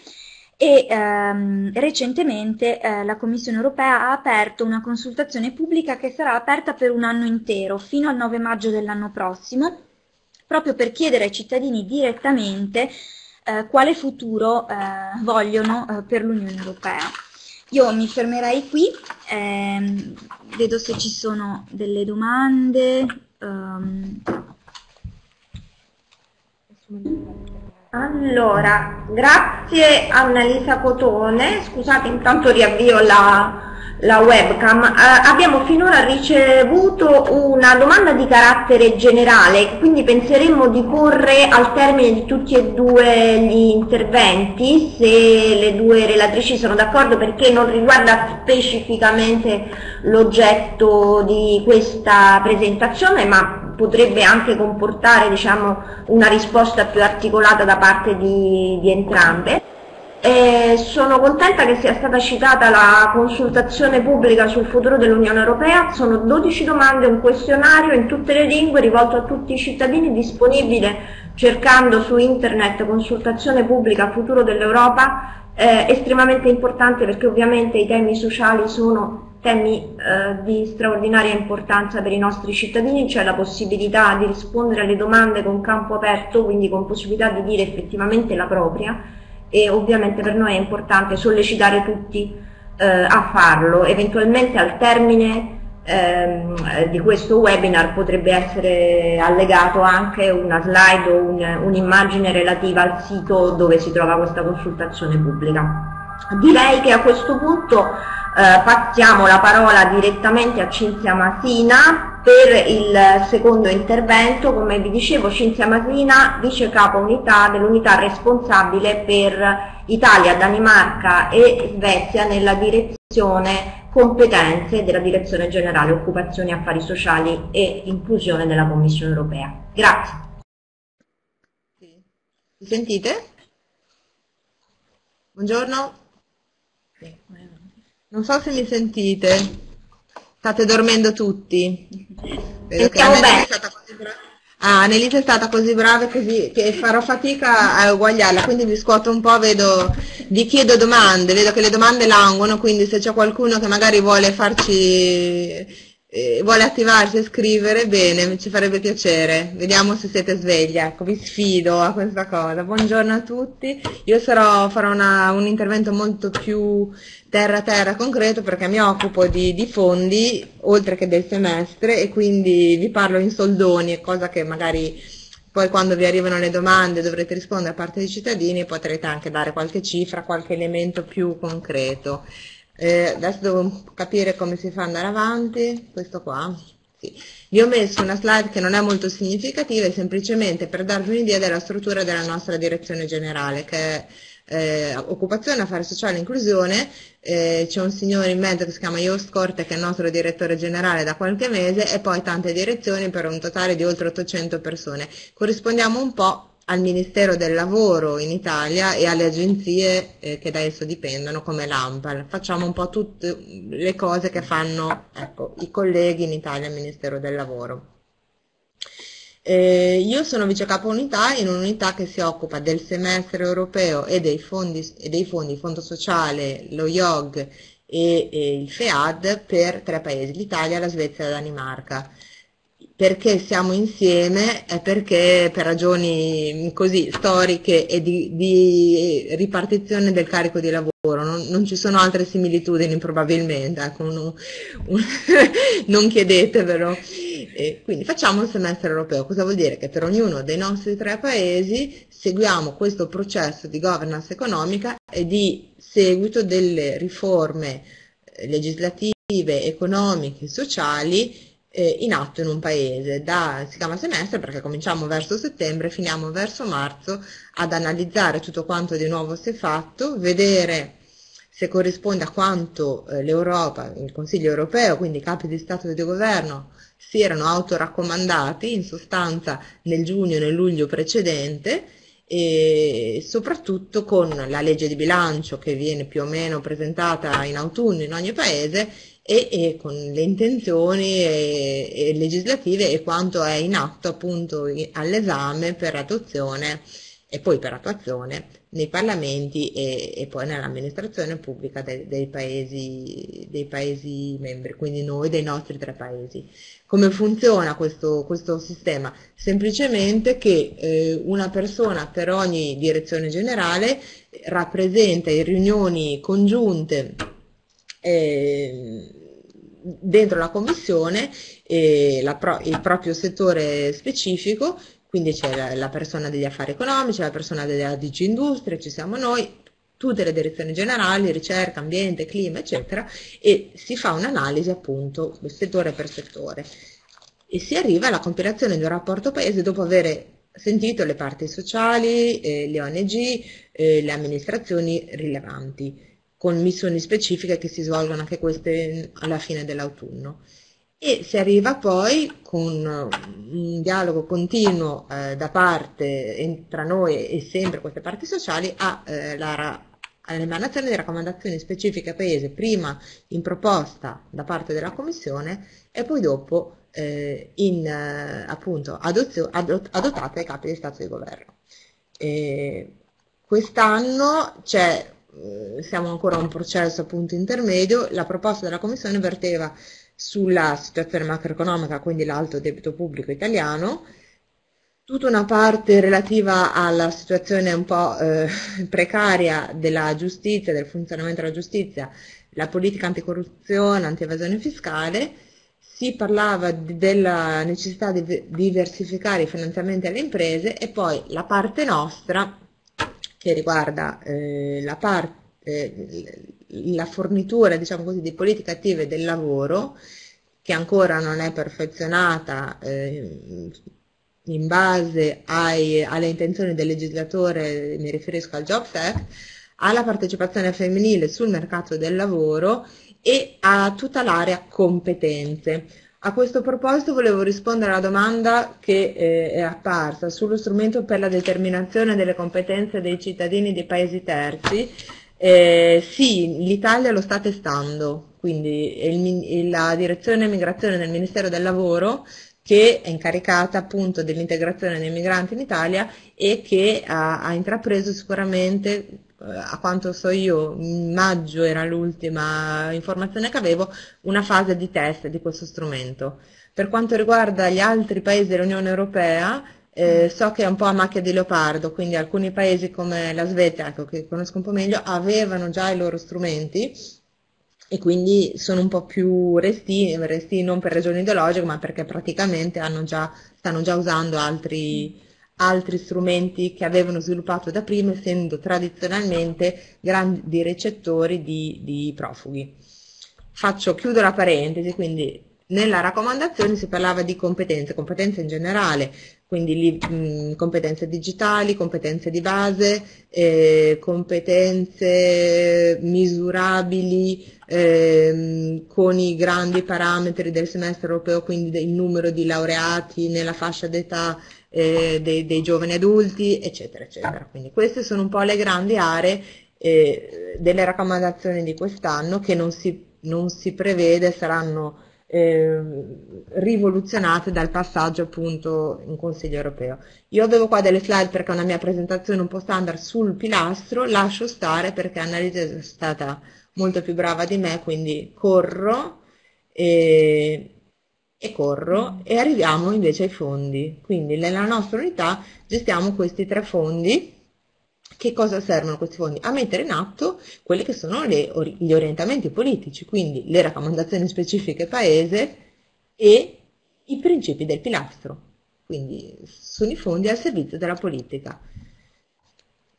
e ehm, recentemente eh, la Commissione europea ha aperto una consultazione pubblica che sarà aperta per un anno intero, fino al 9 maggio dell'anno prossimo, proprio per chiedere ai cittadini direttamente eh, quale futuro eh, vogliono eh, per l'Unione Europea. Io mi fermerei qui, ehm, vedo se ci sono delle domande. Um. Allora, grazie Annalisa Cotone, scusate intanto riavvio la, la webcam, eh, abbiamo finora ricevuto una domanda di carattere generale, quindi penseremmo di porre al termine di tutti e due gli interventi, se le due relatrici sono d'accordo, perché non riguarda specificamente l'oggetto di questa presentazione, ma potrebbe anche comportare diciamo, una risposta più articolata da parte di, di entrambe. E sono contenta che sia stata citata la consultazione pubblica sul futuro dell'Unione Europea, sono 12 domande, un questionario in tutte le lingue rivolto a tutti i cittadini, disponibile cercando su internet consultazione pubblica futuro dell'Europa, eh, estremamente importante perché ovviamente i temi sociali sono temi eh, di straordinaria importanza per i nostri cittadini, cioè la possibilità di rispondere alle domande con campo aperto, quindi con possibilità di dire effettivamente la propria e ovviamente per noi è importante sollecitare tutti eh, a farlo, eventualmente al termine ehm, di questo webinar potrebbe essere allegato anche una slide o un, un'immagine relativa al sito dove si trova questa consultazione pubblica. Direi che a questo punto eh, passiamo la parola direttamente a Cinzia Masina per il secondo intervento, come vi dicevo Cinzia Masina, vice capo unità dell'unità responsabile per Italia, Danimarca e Svezia nella direzione competenze della Direzione Generale Occupazione, Affari Sociali e Inclusione della Commissione Europea. Grazie. Mi sentite? Buongiorno. Non so se mi sentite. State dormendo tutti. Vedo che bene. Ah, Annelisa è stata così brava così che farò fatica a uguagliarla, quindi mi scuoto un po', vedo, vi chiedo domande, vedo che le domande languono, quindi se c'è qualcuno che magari vuole farci eh, vuole attivarsi e scrivere, bene, ci farebbe piacere. Vediamo se siete svegli, ecco, vi sfido a questa cosa. Buongiorno a tutti. Io sarò, farò una, un intervento molto più terra-terra concreto perché mi occupo di, di, fondi oltre che del semestre e quindi vi parlo in soldoni, cosa che magari poi quando vi arrivano le domande dovrete rispondere a parte dei cittadini e potrete anche dare qualche cifra, qualche elemento più concreto. Eh, adesso devo capire come si fa ad andare avanti, questo qua. Sì. Vi ho messo una slide che non è molto significativa, è semplicemente per darvi un'idea della struttura della nostra direzione generale, che è eh, occupazione, affari sociali e inclusione, eh, c'è un signore in mezzo che si chiama Jost Corte che è il nostro direttore generale da qualche mese e poi tante direzioni per un totale di oltre 800 persone. Corrispondiamo un po' al Ministero del Lavoro in Italia e alle agenzie eh, che da esso dipendono come l'AMPAL. Facciamo un po' tutte le cose che fanno ecco, i colleghi in Italia al Ministero del Lavoro. Eh, io sono vice capo unità in un'unità che si occupa del semestre europeo e dei fondi, e dei fondi Fondo Sociale, lo IOG e, e il FEAD per tre paesi, l'Italia, la Svezia e la Danimarca perché siamo insieme è perché per ragioni così storiche e di, di ripartizione del carico di lavoro non, non, ci sono altre similitudini probabilmente, ecco, un, un, non chiedetevelo. E quindi facciamo il semestre europeo, cosa vuol dire? Che per ognuno dei nostri tre paesi seguiamo questo processo di governance economica e di seguito delle riforme legislative, economiche, sociali eh, in atto in un paese. Da, si chiama semestre perché cominciamo verso settembre finiamo verso marzo ad analizzare tutto quanto di nuovo si è fatto, vedere se corrisponde a quanto eh, l'Europa, il Consiglio europeo, quindi i capi di Stato e di Governo, si erano autoraccomandati in sostanza nel giugno e nel luglio precedente e soprattutto con la legge di bilancio che viene più o meno presentata in autunno in ogni paese e, e con le intenzioni e, e legislative e quanto è in atto appunto all'esame per adozione e poi per attuazione nei parlamenti e, e poi nell'amministrazione pubblica dei, dei, paesi, dei, paesi, membri, quindi noi dei nostri tre paesi. Come funziona questo, questo sistema? Semplicemente che eh, una persona per ogni direzione generale rappresenta in riunioni congiunte eh, dentro la commissione eh, la pro, il proprio settore specifico, quindi c'è la, la, persona degli affari economici, la persona della DG Industria, ci siamo noi, tutte le direzioni generali, ricerca, ambiente, clima, eccetera, e si fa un'analisi appunto settore per settore. E si arriva alla compilazione di un rapporto paese dopo aver sentito le parti sociali, eh, le ONG, eh, le amministrazioni rilevanti con missioni specifiche che si svolgono anche queste alla fine dell'autunno. E si arriva poi con un dialogo continuo eh, da parte tra noi e sempre queste parti sociali eh, all'emanazione di raccomandazioni specifiche a paese, prima in proposta da parte della Commissione e poi dopo eh, in, eh, appunto, adozio, adot, adottate dai capi di Stato e di Governo. quest'anno c'è eh, siamo ancora a un processo appunto intermedio, la proposta della Commissione verteva sulla situazione macroeconomica, quindi l'alto debito pubblico italiano, tutta una parte relativa alla situazione un po' eh, precaria della giustizia, del funzionamento della giustizia, la politica anticorruzione, antievasione fiscale, si parlava di, della necessità di diversificare i finanziamenti alle imprese e poi la parte nostra che riguarda eh, la, parte, eh, la fornitura diciamo così, di politiche attive del lavoro che ancora non è perfezionata eh, in base ai, alle intenzioni del legislatore, mi riferisco al Jobs Act, alla partecipazione femminile sul mercato del lavoro e a tutta l'area competenze. A questo proposito volevo rispondere alla domanda che eh, è apparsa sullo strumento per la determinazione delle competenze dei cittadini dei paesi terzi. Eh, sì, l'Italia lo sta testando, quindi il, la direzione migrazione del Ministero del Lavoro che è incaricata appunto dell'integrazione dei migranti in Italia e che ha, ha intrapreso sicuramente, a quanto so io, in maggio era l'ultima informazione che avevo, una fase di test di questo strumento. Per quanto riguarda gli altri paesi dell'Unione Europea, eh, so che è un po' a macchia di leopardo, quindi alcuni paesi come la Svezia, ecco, che conosco un po' meglio, avevano già i loro strumenti e quindi sono un po' più resti, resti non per ragioni ideologiche, ma perché praticamente già, stanno già usando altri, altri strumenti che avevano sviluppato da prima, essendo tradizionalmente grandi recettori di, di profughi. Faccio, chiudo la parentesi, quindi nella raccomandazione si parlava di competenze, competenze in generale, quindi mh, competenze digitali, competenze di base, eh, competenze misurabili eh, con i grandi parametri del semestre europeo, quindi il numero di laureati nella fascia d'età eh, dei, dei, giovani adulti, eccetera, eccetera. Quindi queste sono un po' le grandi aree eh, delle raccomandazioni di quest'anno che non si, non si prevede saranno eh, rivoluzionate dal passaggio appunto in Consiglio europeo. Io avevo qua delle slide perché è una mia presentazione un po' standard sul pilastro, lascio stare perché Annalisa è stata molto più brava di me, quindi corro e, e corro e arriviamo invece ai fondi. Quindi nella nostra unità gestiamo questi tre fondi che cosa servono questi fondi? A mettere in atto quelli che sono le, gli orientamenti politici, quindi le raccomandazioni specifiche paese e i principi del pilastro. Quindi sono i fondi al servizio della politica.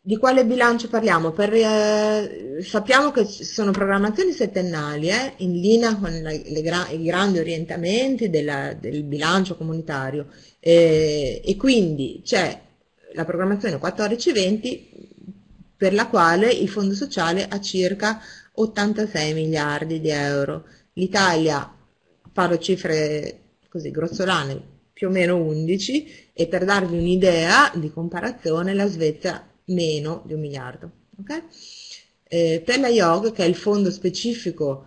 Di quale bilancio parliamo? Per, eh, sappiamo che sono programmazioni settennali eh, in linea con la, gra i grandi orientamenti della, del bilancio comunitario eh, e quindi c'è la programmazione 14-20 per la quale il Fondo sociale ha circa 86 miliardi di euro. L'Italia, parlo cifre così grossolane, più o meno 11 e per darvi un'idea di comparazione la Svezia meno di un miliardo. Okay? Eh, per la IOG, che è il fondo specifico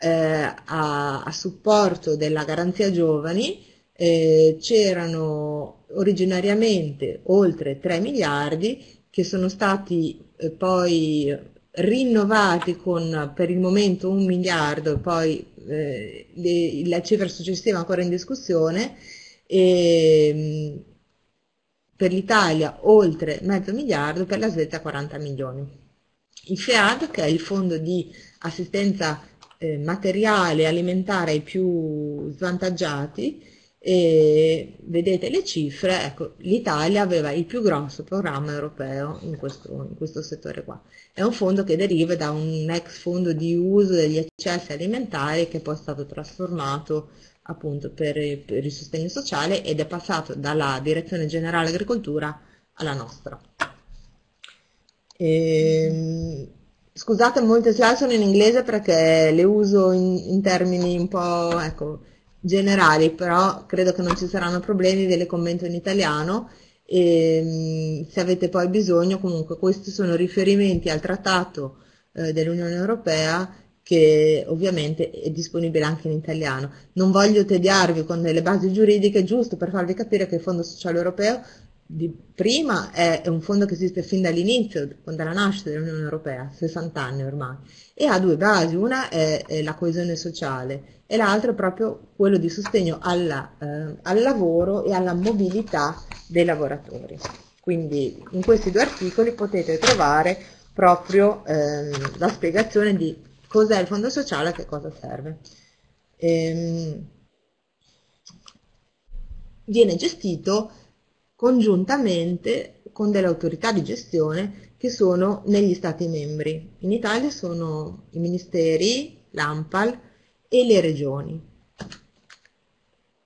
eh, a, a, supporto della garanzia giovani, eh, c'erano originariamente oltre 3 miliardi che sono stati eh, poi rinnovati con per il momento un miliardo e poi eh, le, la cifra successiva ancora in discussione e per l'Italia oltre mezzo miliardo, per la Svezia 40 milioni. Il FEAD, che è il fondo di assistenza eh, materiale alimentare ai più svantaggiati, e vedete le cifre, ecco, l'Italia aveva il più grosso programma europeo in questo, in questo, settore qua. È un fondo che deriva da un ex fondo di uso degli eccessi alimentari che poi è stato trasformato appunto per, per il sostegno sociale ed è passato dalla Direzione Generale Agricoltura alla nostra. E, ehm, scusate, molte slide sono in inglese perché le uso in, in termini un po', ecco, generali, però credo che non ci saranno problemi, ve le commento in italiano e mm, se avete poi bisogno comunque questi sono riferimenti al trattato eh, dell'Unione Europea che ovviamente è disponibile anche in italiano. Non voglio tediarvi con delle basi giuridiche, giusto per farvi capire che il Fondo Sociale Europeo di prima è, un fondo che esiste fin dall'inizio, dalla nascita dell'Unione Europea, 60 anni ormai, e ha due basi, una è, è la coesione sociale e l'altra è proprio quello di sostegno alla, eh, al lavoro e alla mobilità dei lavoratori. Quindi in questi due articoli potete trovare proprio eh, la spiegazione di cos'è il fondo sociale e a che cosa serve. Ehm, viene gestito congiuntamente con delle autorità di gestione che sono negli Stati membri. In Italia sono i ministeri, l'AMPAL e le regioni.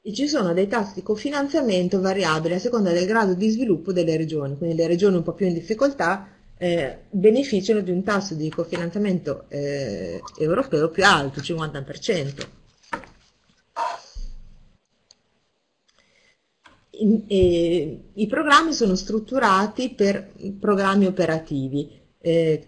E ci sono dei tassi di cofinanziamento variabili a seconda del grado di sviluppo delle regioni, quindi le regioni un po' più in difficoltà eh, beneficiano di un tasso di cofinanziamento eh, europeo più alto, 50%. In, eh, I programmi sono strutturati per programmi operativi. Eh,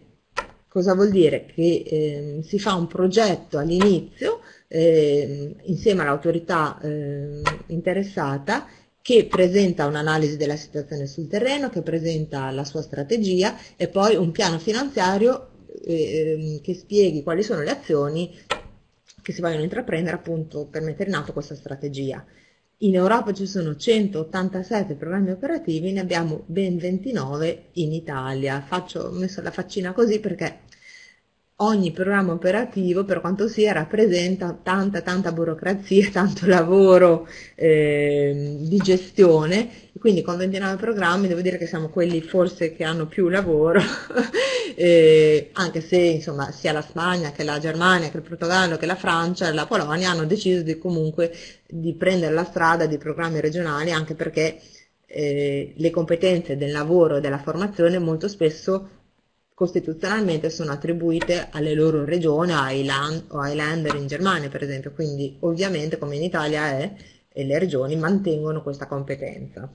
cosa vuol dire? Che ehm, si fa un progetto all'inizio eh, insieme all'autorità eh, interessata che presenta un'analisi della situazione sul terreno, che presenta la sua strategia e poi un piano finanziario eh, che spieghi quali sono le azioni che si vogliono intraprendere appunto per mettere in atto questa strategia. In Europa ci sono 187 programmi operativi, ne abbiamo ben 29 in Italia. Faccio, ho messo la faccina così perché ogni programma operativo, per quanto sia, rappresenta tanta, tanta burocrazia, tanto lavoro eh, di gestione, quindi con 29 programmi devo dire che siamo quelli forse che hanno più lavoro, eh, anche se insomma sia la Spagna che la Germania, che il Portogallo, che la Francia e la Polonia hanno deciso di comunque di prendere la strada di programmi regionali, anche perché eh, le competenze del lavoro e della formazione molto spesso costituzionalmente sono attribuite alle loro regioni ai land, o ai lander in Germania per esempio, quindi ovviamente come in Italia è, e le regioni mantengono questa competenza.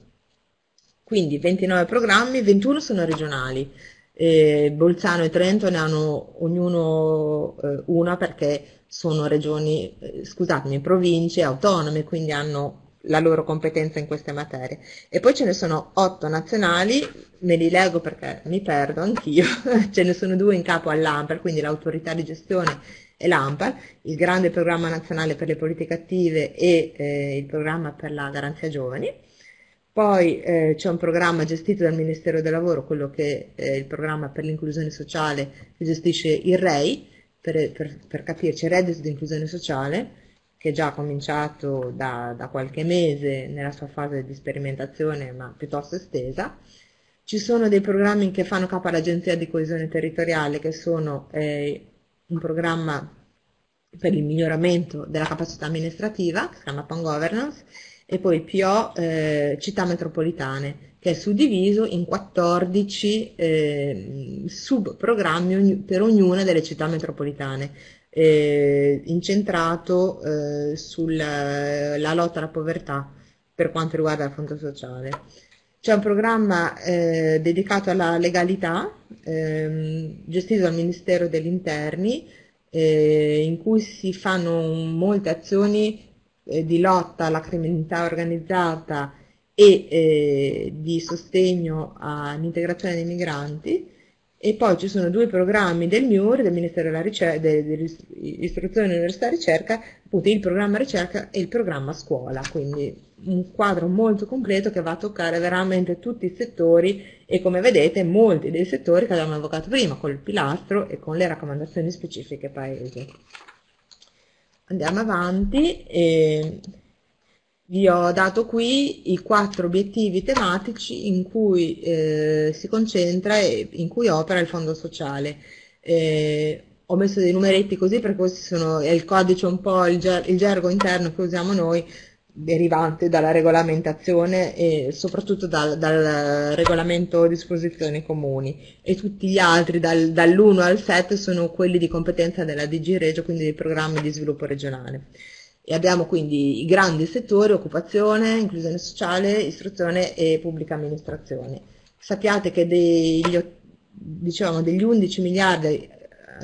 Quindi 29 programmi, 21 sono regionali, eh, Bolzano e Trento ne hanno ognuno eh, una perché sono regioni, eh, scusatemi, province autonome, quindi hanno la loro competenza in queste materie. E poi ce ne sono otto nazionali, me li leggo perché mi perdo anch'io, ce ne sono due in capo all'AMPAL, quindi l'autorità di gestione e l'AMPAL, il grande programma nazionale per le politiche attive e eh, il programma per la garanzia giovani. Poi eh, c'è un programma gestito dal Ministero del Lavoro, quello che è il programma per l'inclusione sociale che gestisce il REI, per, per, per capirci, reddito di inclusione sociale, che è già cominciato da, da, qualche mese nella sua fase di sperimentazione ma piuttosto estesa. Ci sono dei programmi che fanno capo all'Agenzia di Coesione Territoriale che sono eh, un programma per il miglioramento della capacità amministrativa, che si chiama Pan Governance, e poi PO eh, Città Metropolitane, che è suddiviso in 14 eh, subprogrammi per ognuna delle città metropolitane eh, incentrato eh, sulla lotta alla povertà per quanto riguarda il fondo sociale. C'è un programma eh, dedicato alla legalità, ehm, gestito dal Ministero degli Interni, eh, in cui si fanno molte azioni eh, di lotta alla criminalità organizzata e eh, di sostegno all'integrazione dei migranti e poi ci sono due programmi del MIUR, del Ministero della Ricerca, dell'Istruzione Università e Ricerca, appunto il programma ricerca e il programma scuola, quindi un quadro molto completo che va a toccare veramente tutti i settori e come vedete molti dei settori che abbiamo evocato prima, con il pilastro e con le raccomandazioni specifiche paesi. Andiamo avanti. E vi ho dato qui i quattro obiettivi tematici in cui eh, si concentra e in cui opera il fondo sociale. Eh, ho messo dei numeretti così perché questi sono, è il codice un po' il, ger il gergo interno che usiamo noi derivante dalla regolamentazione e soprattutto dal, dal regolamento disposizioni comuni e tutti gli altri dal, dall'1 al 7 sono quelli di competenza della DG Regio, quindi dei programmi di sviluppo regionale. E abbiamo quindi i grandi settori, occupazione, inclusione sociale, istruzione e pubblica amministrazione. Sappiate che degli, diciamo, degli 11 miliardi eh,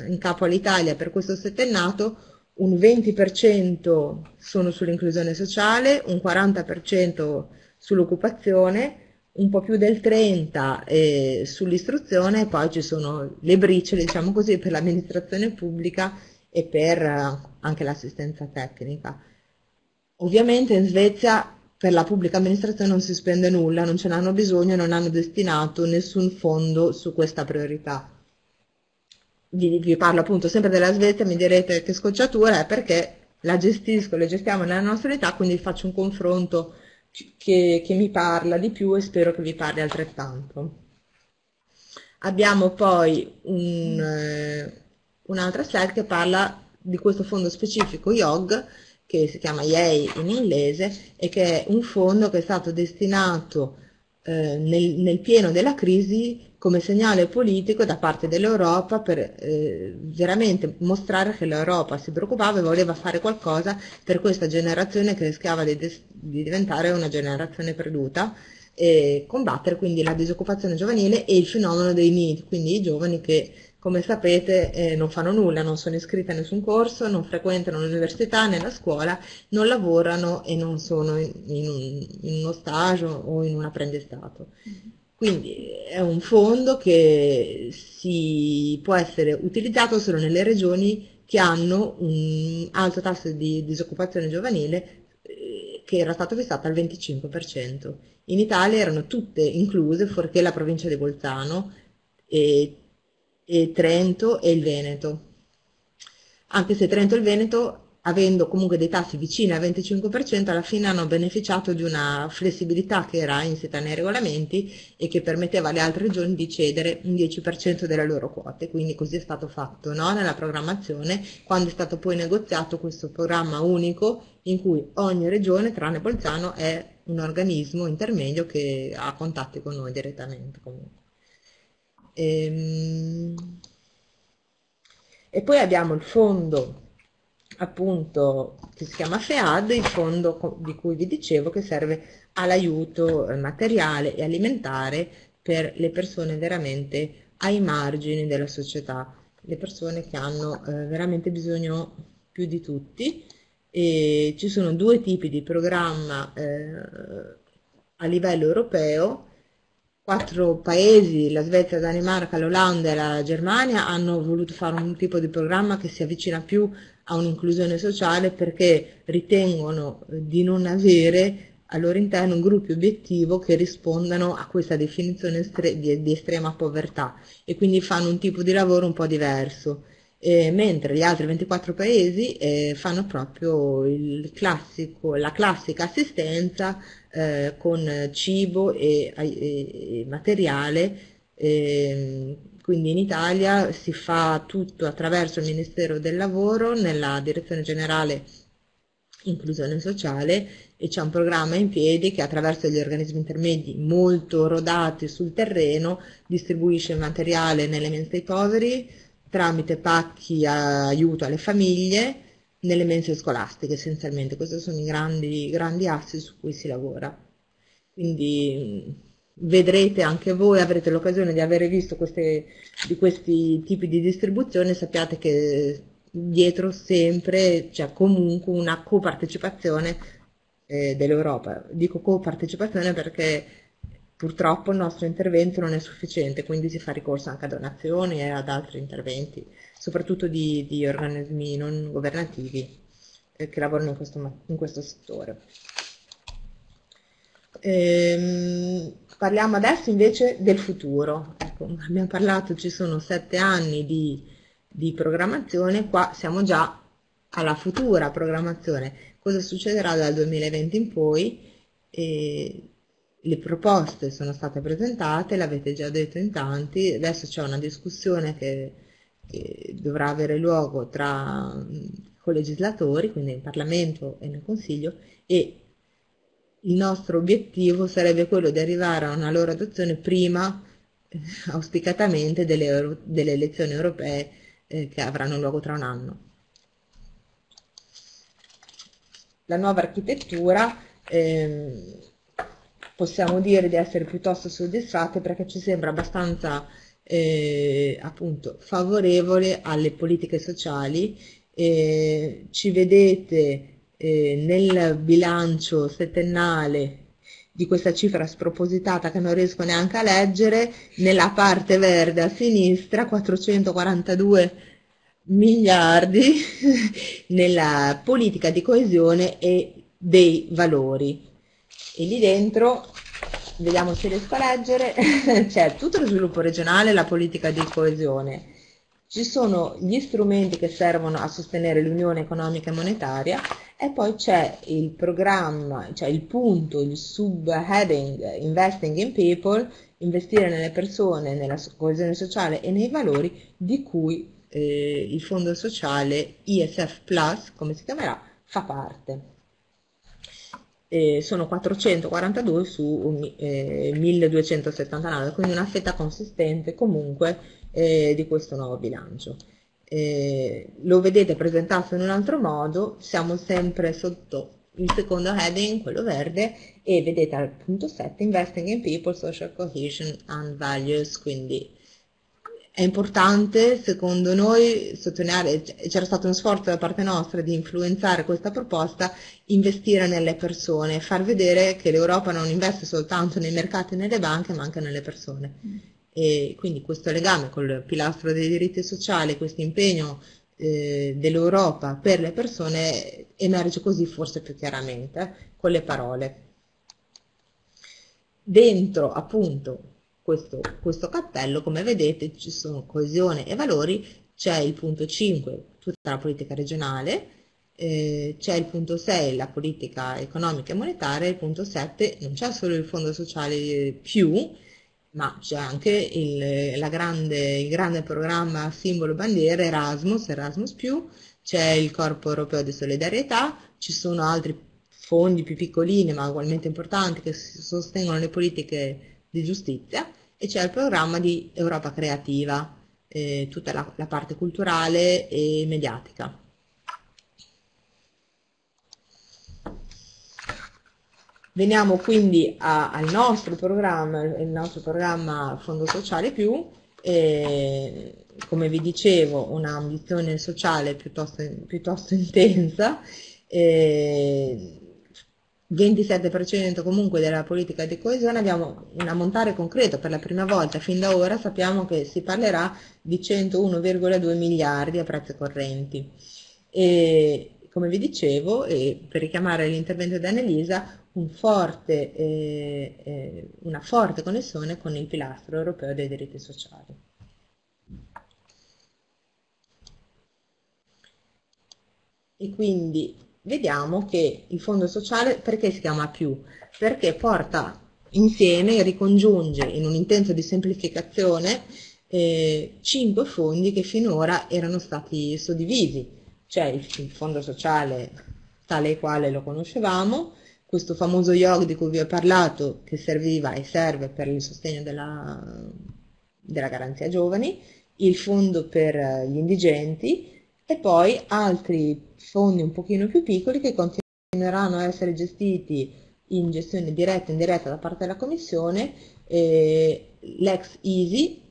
in capo all'Italia per questo settennato, un 20% sono sull'inclusione sociale, un 40% sull'occupazione, un po' più del 30 eh, sull'istruzione e poi ci sono le briciole, diciamo così, per l'amministrazione pubblica e per eh, anche l'assistenza tecnica. Ovviamente in Svezia per la pubblica amministrazione non si spende nulla, non ce n'hanno bisogno, non hanno destinato nessun fondo su questa priorità. Vi, vi parlo appunto sempre della Svezia, mi direte che scocciatura è perché la gestisco, le gestiamo nella nostra età, quindi faccio un confronto che, che mi parla di più e spero che vi parli altrettanto. Abbiamo poi un, eh, un'altra slide che parla di questo fondo specifico IOG che si chiama IEI in inglese e che è un fondo che è stato destinato eh, nel, nel, pieno della crisi come segnale politico da parte dell'Europa per eh, veramente mostrare che l'Europa si preoccupava e voleva fare qualcosa per questa generazione che rischiava di, di diventare una generazione perduta e combattere quindi la disoccupazione giovanile e il fenomeno dei NEET, quindi i giovani che come sapete eh, non fanno nulla, non sono iscritti a nessun corso, non frequentano l'università né la scuola, non lavorano e non sono in, in, in uno stage o in un apprendistato. Quindi è un fondo che si può essere utilizzato solo nelle regioni che hanno un alto tasso di disoccupazione giovanile eh, che era stato fissato al 25%. In Italia erano tutte incluse, fuorché la provincia di Bolzano, e e Trento e il Veneto. Anche se Trento e il Veneto, avendo comunque dei tassi vicini al 25%, alla fine hanno beneficiato di una flessibilità che era insita nei regolamenti e che permetteva alle altre regioni di cedere un 10% delle loro quote. Quindi così è stato fatto no? nella programmazione, quando è stato poi negoziato questo programma unico in cui ogni regione, tranne Bolzano, è un organismo intermedio che ha contatti con noi direttamente comunque. Ehm, e poi abbiamo il fondo appunto che si chiama FEAD, il fondo di cui vi dicevo che serve all'aiuto materiale e alimentare per le persone veramente ai margini della società, le persone che hanno eh, veramente bisogno più di tutti. E ci sono due tipi di programma eh, a livello europeo quattro paesi, la Svezia, la Danimarca, l'Olanda e la Germania, hanno voluto fare un tipo di programma che si avvicina più a un'inclusione sociale perché ritengono di non avere al loro interno un gruppo obiettivo che rispondano a questa definizione di, di estrema povertà e quindi fanno un tipo di lavoro un po' diverso. Eh, mentre gli altri 24 paesi eh, fanno proprio classico, la classica assistenza eh, con cibo e, e, e materiale, eh, quindi in Italia si fa tutto attraverso il Ministero del Lavoro nella Direzione Generale Inclusione Sociale e c'è un programma in piedi che attraverso gli organismi intermedi molto rodati sul terreno distribuisce materiale nelle mense dei poveri tramite pacchi aiuto alle famiglie nelle mense scolastiche essenzialmente, questi sono i grandi, grandi assi su cui si lavora. Quindi vedrete anche voi, avrete l'occasione di avere visto queste, di questi tipi di distribuzione, sappiate che dietro sempre c'è comunque una copartecipazione eh, dell'Europa. Dico copartecipazione perché purtroppo il nostro intervento non è sufficiente, quindi si fa ricorso anche a donazioni e ad altri interventi soprattutto di, di organismi non governativi eh, che lavorano in questo, in questo settore. Ehm, parliamo adesso invece del futuro. Ecco, abbiamo parlato, ci sono sette anni di, di programmazione, qua siamo già alla futura programmazione. Cosa succederà dal 2020 in poi? E le proposte sono state presentate, l'avete già detto in tanti, adesso c'è una discussione che dovrà avere luogo tra colegislatori, quindi in Parlamento e nel Consiglio, e il nostro obiettivo sarebbe quello di arrivare a una loro adozione prima, eh, auspicatamente, delle, delle, elezioni europee eh, che avranno luogo tra un anno. La nuova architettura ehm, possiamo dire di essere piuttosto soddisfatti perché ci sembra abbastanza eh, appunto favorevole alle politiche sociali. Eh, ci vedete eh, nel bilancio settennale di questa cifra spropositata che non riesco neanche a leggere, nella parte verde a sinistra 442 miliardi nella politica di coesione e dei valori. E lì dentro, vediamo se riesco a leggere, c'è tutto lo sviluppo regionale e la politica di coesione. Ci sono gli strumenti che servono a sostenere l'unione economica e monetaria e poi c'è il programma, cioè il punto, il subheading Investing in People, investire nelle persone, nella coesione sociale e nei valori di cui eh, il fondo sociale ISF Plus, come si chiamerà, fa parte. Eh, sono 442 su eh, 1279, quindi una fetta consistente comunque eh, di questo nuovo bilancio. Eh, lo vedete presentato in un altro modo, siamo sempre sotto il secondo heading, quello verde, e vedete al punto 7 Investing in People, Social Cohesion and Values, quindi è importante secondo noi sottolineare, c'era stato uno sforzo da parte nostra di influenzare questa proposta, investire nelle persone, far vedere che l'Europa non investe soltanto nei mercati e nelle banche, ma anche nelle persone. Mm e quindi questo legame col pilastro dei diritti sociali, questo impegno eh, dell'Europa per le persone emerge così forse più chiaramente eh, con le parole. Dentro appunto questo, questo cappello, come vedete, ci sono coesione e valori, c'è il punto 5, tutta la politica regionale, eh, c'è il punto 6, la politica economica e monetaria, il punto 7, non c'è solo il fondo sociale più, ma c'è anche il, grande, il grande programma simbolo bandiera Erasmus, Erasmus+, c'è il Corpo Europeo di Solidarietà, ci sono altri fondi più piccolini ma ugualmente importanti che sostengono le politiche di giustizia e c'è il programma di Europa Creativa, eh, tutta la, la parte culturale e mediatica. Veniamo quindi a, al nostro programma, il nostro programma Fondo Sociale Più, e, come vi dicevo un'ambizione sociale piuttosto, piuttosto intensa, e, 27% comunque della politica di coesione, abbiamo un ammontare concreto per la prima volta, fin da ora sappiamo che si parlerà di 101,2 miliardi a prezzi correnti. E, come vi dicevo, per richiamare l'intervento di Annelisa, un forte, eh, eh, una forte connessione con il pilastro europeo dei diritti sociali. E quindi vediamo che il fondo sociale perché si chiama più? Perché porta insieme, ricongiunge in un intento di semplificazione eh, cinque fondi che finora erano stati suddivisi, cioè il, il fondo sociale tale e quale lo conoscevamo, questo famoso YOG di cui vi ho parlato che serviva e serve per il sostegno della, della garanzia giovani, il fondo per gli indigenti e poi altri fondi un pochino più piccoli che continueranno a essere gestiti in gestione diretta e indiretta da parte della Commissione, eh, l'ex Easy,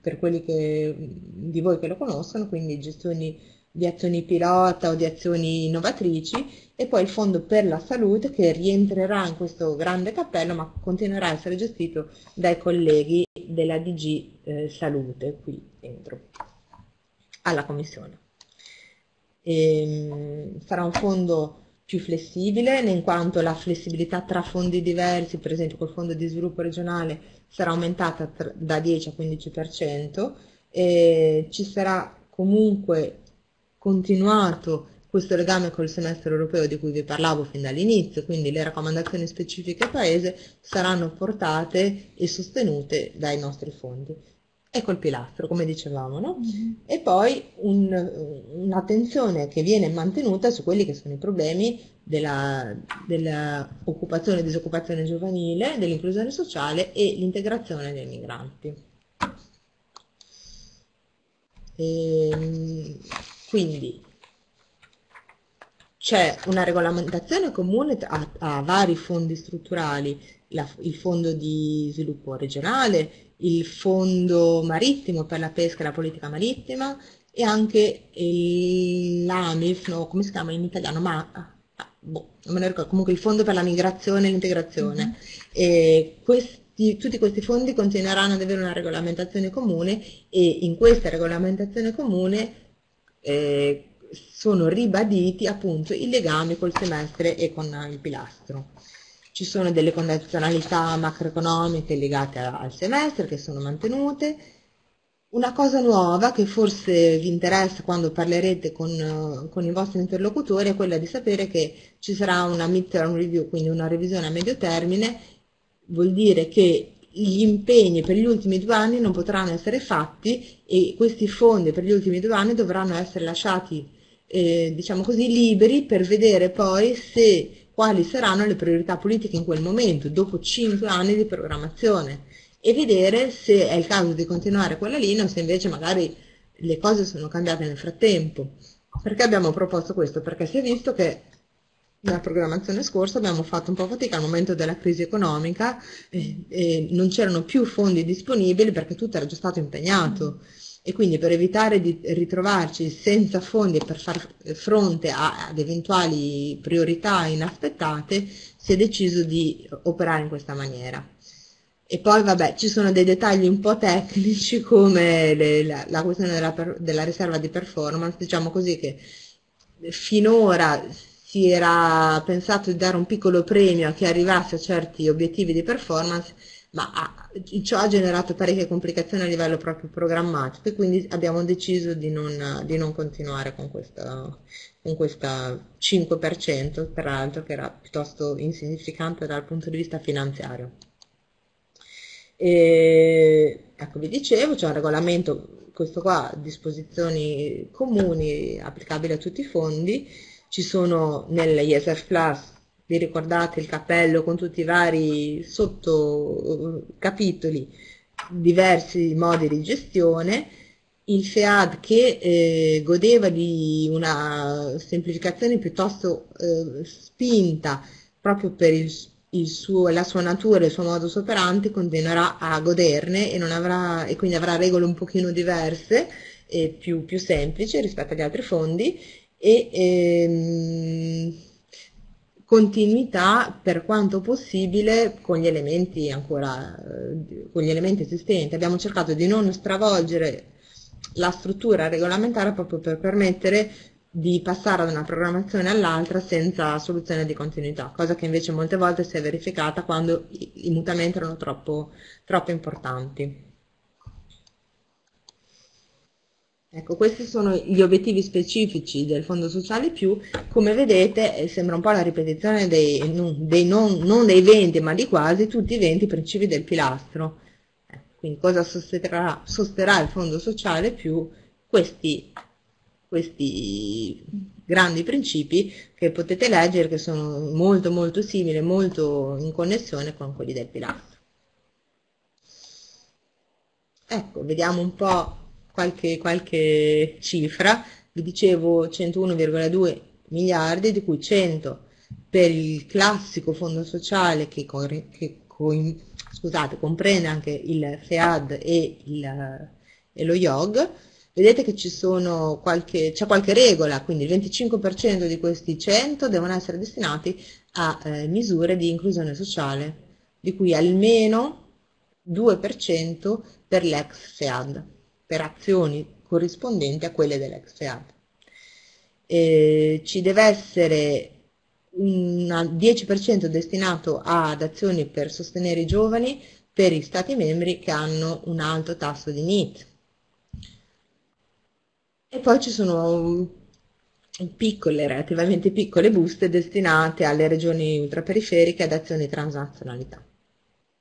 per quelli che, di voi che lo conoscono, quindi gestioni di azioni pilota o di azioni innovatrici e poi il fondo per la salute che rientrerà in questo grande cappello ma continuerà a essere gestito dai colleghi della DG eh, Salute qui dentro alla Commissione. E, ehm, sarà un fondo più flessibile in quanto la flessibilità tra fondi diversi, per esempio col fondo di sviluppo regionale, sarà aumentata da 10 a 15%, e ci sarà comunque continuato questo legame col semestre europeo di cui vi parlavo fin dall'inizio, quindi le raccomandazioni specifiche paese saranno portate e sostenute dai nostri fondi. Ecco il pilastro, come dicevamo, no? Mm-hmm. E poi un, un'attenzione che viene mantenuta su quelli che sono i problemi dell'occupazione e disoccupazione giovanile, dell'inclusione sociale e l'integrazione dei migranti. E, ehm, quindi c'è una regolamentazione comune a, a vari fondi strutturali, la, il fondo di sviluppo regionale, il fondo marittimo per la pesca e la politica marittima e anche l'AMIF, no, come si chiama in italiano? Ma, boh, non me ne ricordo, comunque il Fondo per la migrazione e l'integrazione. E questi, tutti questi fondi continueranno ad avere una regolamentazione comune e in questa regolamentazione comune eh, sono ribaditi appunto i legami col semestre e con il pilastro. Ci sono delle condizionalità macroeconomiche legate al semestre che sono mantenute. Una cosa nuova che forse vi interessa quando parlerete con, con i vostri interlocutori è quella di sapere che ci sarà una midterm review, quindi una revisione a medio termine, vuol dire che gli impegni per gli ultimi due anni non potranno essere fatti e questi fondi per gli ultimi due anni dovranno essere lasciati, eh, diciamo così, liberi per vedere poi se quali saranno le priorità politiche in quel momento, dopo cinque anni di programmazione, e vedere se è il caso di continuare quella linea o se invece magari le cose sono cambiate nel frattempo. Perché abbiamo proposto questo? Perché si è visto che nella programmazione scorsa abbiamo fatto un po' fatica al momento della crisi economica e, e non c'erano più fondi disponibili perché tutto era già stato impegnato e quindi per evitare di ritrovarci senza fondi per far fronte ad eventuali priorità inaspettate si è deciso di operare in questa maniera. E poi vabbè ci sono dei dettagli un po' tecnici come le, la, la, questione della, della riserva di performance, diciamo così che finora si era pensato di dare un piccolo premio a chi arrivasse a certi obiettivi di performance, ma ha, ciò ha generato parecchie complicazioni a livello proprio programmatico e quindi abbiamo deciso di non, di non continuare con questa, con questa 5%, peraltro che era piuttosto insignificante dal punto di vista finanziario. E, ecco, vi dicevo, c'è un regolamento, questo qua, disposizioni comuni applicabili a tutti i fondi, ci sono nell'ISF Plus vi ricordate il cappello con tutti i vari sottocapitoli, diversi modi di gestione, il FEAD che eh, godeva di una semplificazione piuttosto eh, spinta proprio per il, il suo, la sua natura e il suo modus operandi continuerà a goderne e, avrà, e quindi avrà regole un pochino diverse e più, più semplici rispetto agli altri fondi e ehm, continuità per quanto possibile con gli elementi ancora eh, con gli elementi esistenti. Abbiamo cercato di non stravolgere la struttura regolamentare proprio per permettere di passare da una programmazione all'altra senza soluzione di continuità, cosa che invece molte volte si è verificata quando i mutamenti erano troppo, troppo importanti. Ecco, questi sono gli obiettivi specifici del Fondo Sociale Più, come vedete eh, sembra un po' la ripetizione dei, dei non, non, dei 20 ma di quasi tutti i 20 principi del pilastro. Eh, quindi cosa sosterrà, sosterrà, il Fondo Sociale Più? Questi, questi grandi principi che potete leggere che sono molto molto simili, molto in connessione con quelli del pilastro. Ecco, vediamo un po' qualche, qualche cifra, vi dicevo 101,2 miliardi, di cui 100 per il classico fondo sociale che, che scusate, comprende anche il FEAD e, il, e lo IOG, vedete che qualche, c'è qualche regola, quindi il 25% di questi 100 devono essere destinati a eh, misure di inclusione sociale, di cui almeno 2% per l'ex FEAD per azioni corrispondenti a quelle dell'ex FEAD. Eh, ci deve essere un 10% destinato ad azioni per sostenere i giovani per i Stati membri che hanno un alto tasso di NEET. E poi ci sono piccole, relativamente piccole buste destinate alle regioni ultraperiferiche ad azioni transnazionalità.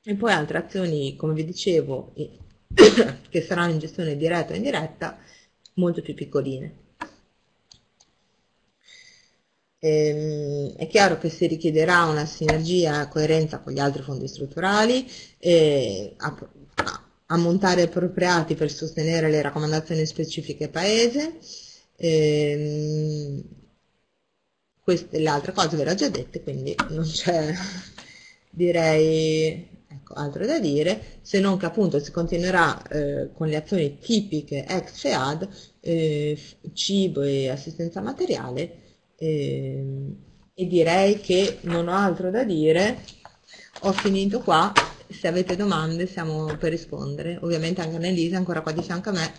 E poi altre azioni, come vi dicevo, che saranno in gestione diretta o indiretta molto più piccoline. Ehm, è chiaro che si richiederà una sinergia coerenza con gli altri fondi strutturali, eh, a, a, montare appropriati per sostenere le raccomandazioni specifiche paese. Ehm, queste, le altre cose ve le ho già dette, quindi non c'è direi Ecco, altro da dire, se non che appunto si continuerà eh, con le azioni tipiche ex FEAD, eh, cibo e assistenza materiale, eh, e direi che non ho altro da dire, ho finito qua, se avete domande siamo per rispondere, ovviamente anche Annelisa è ancora qua di fianco a me,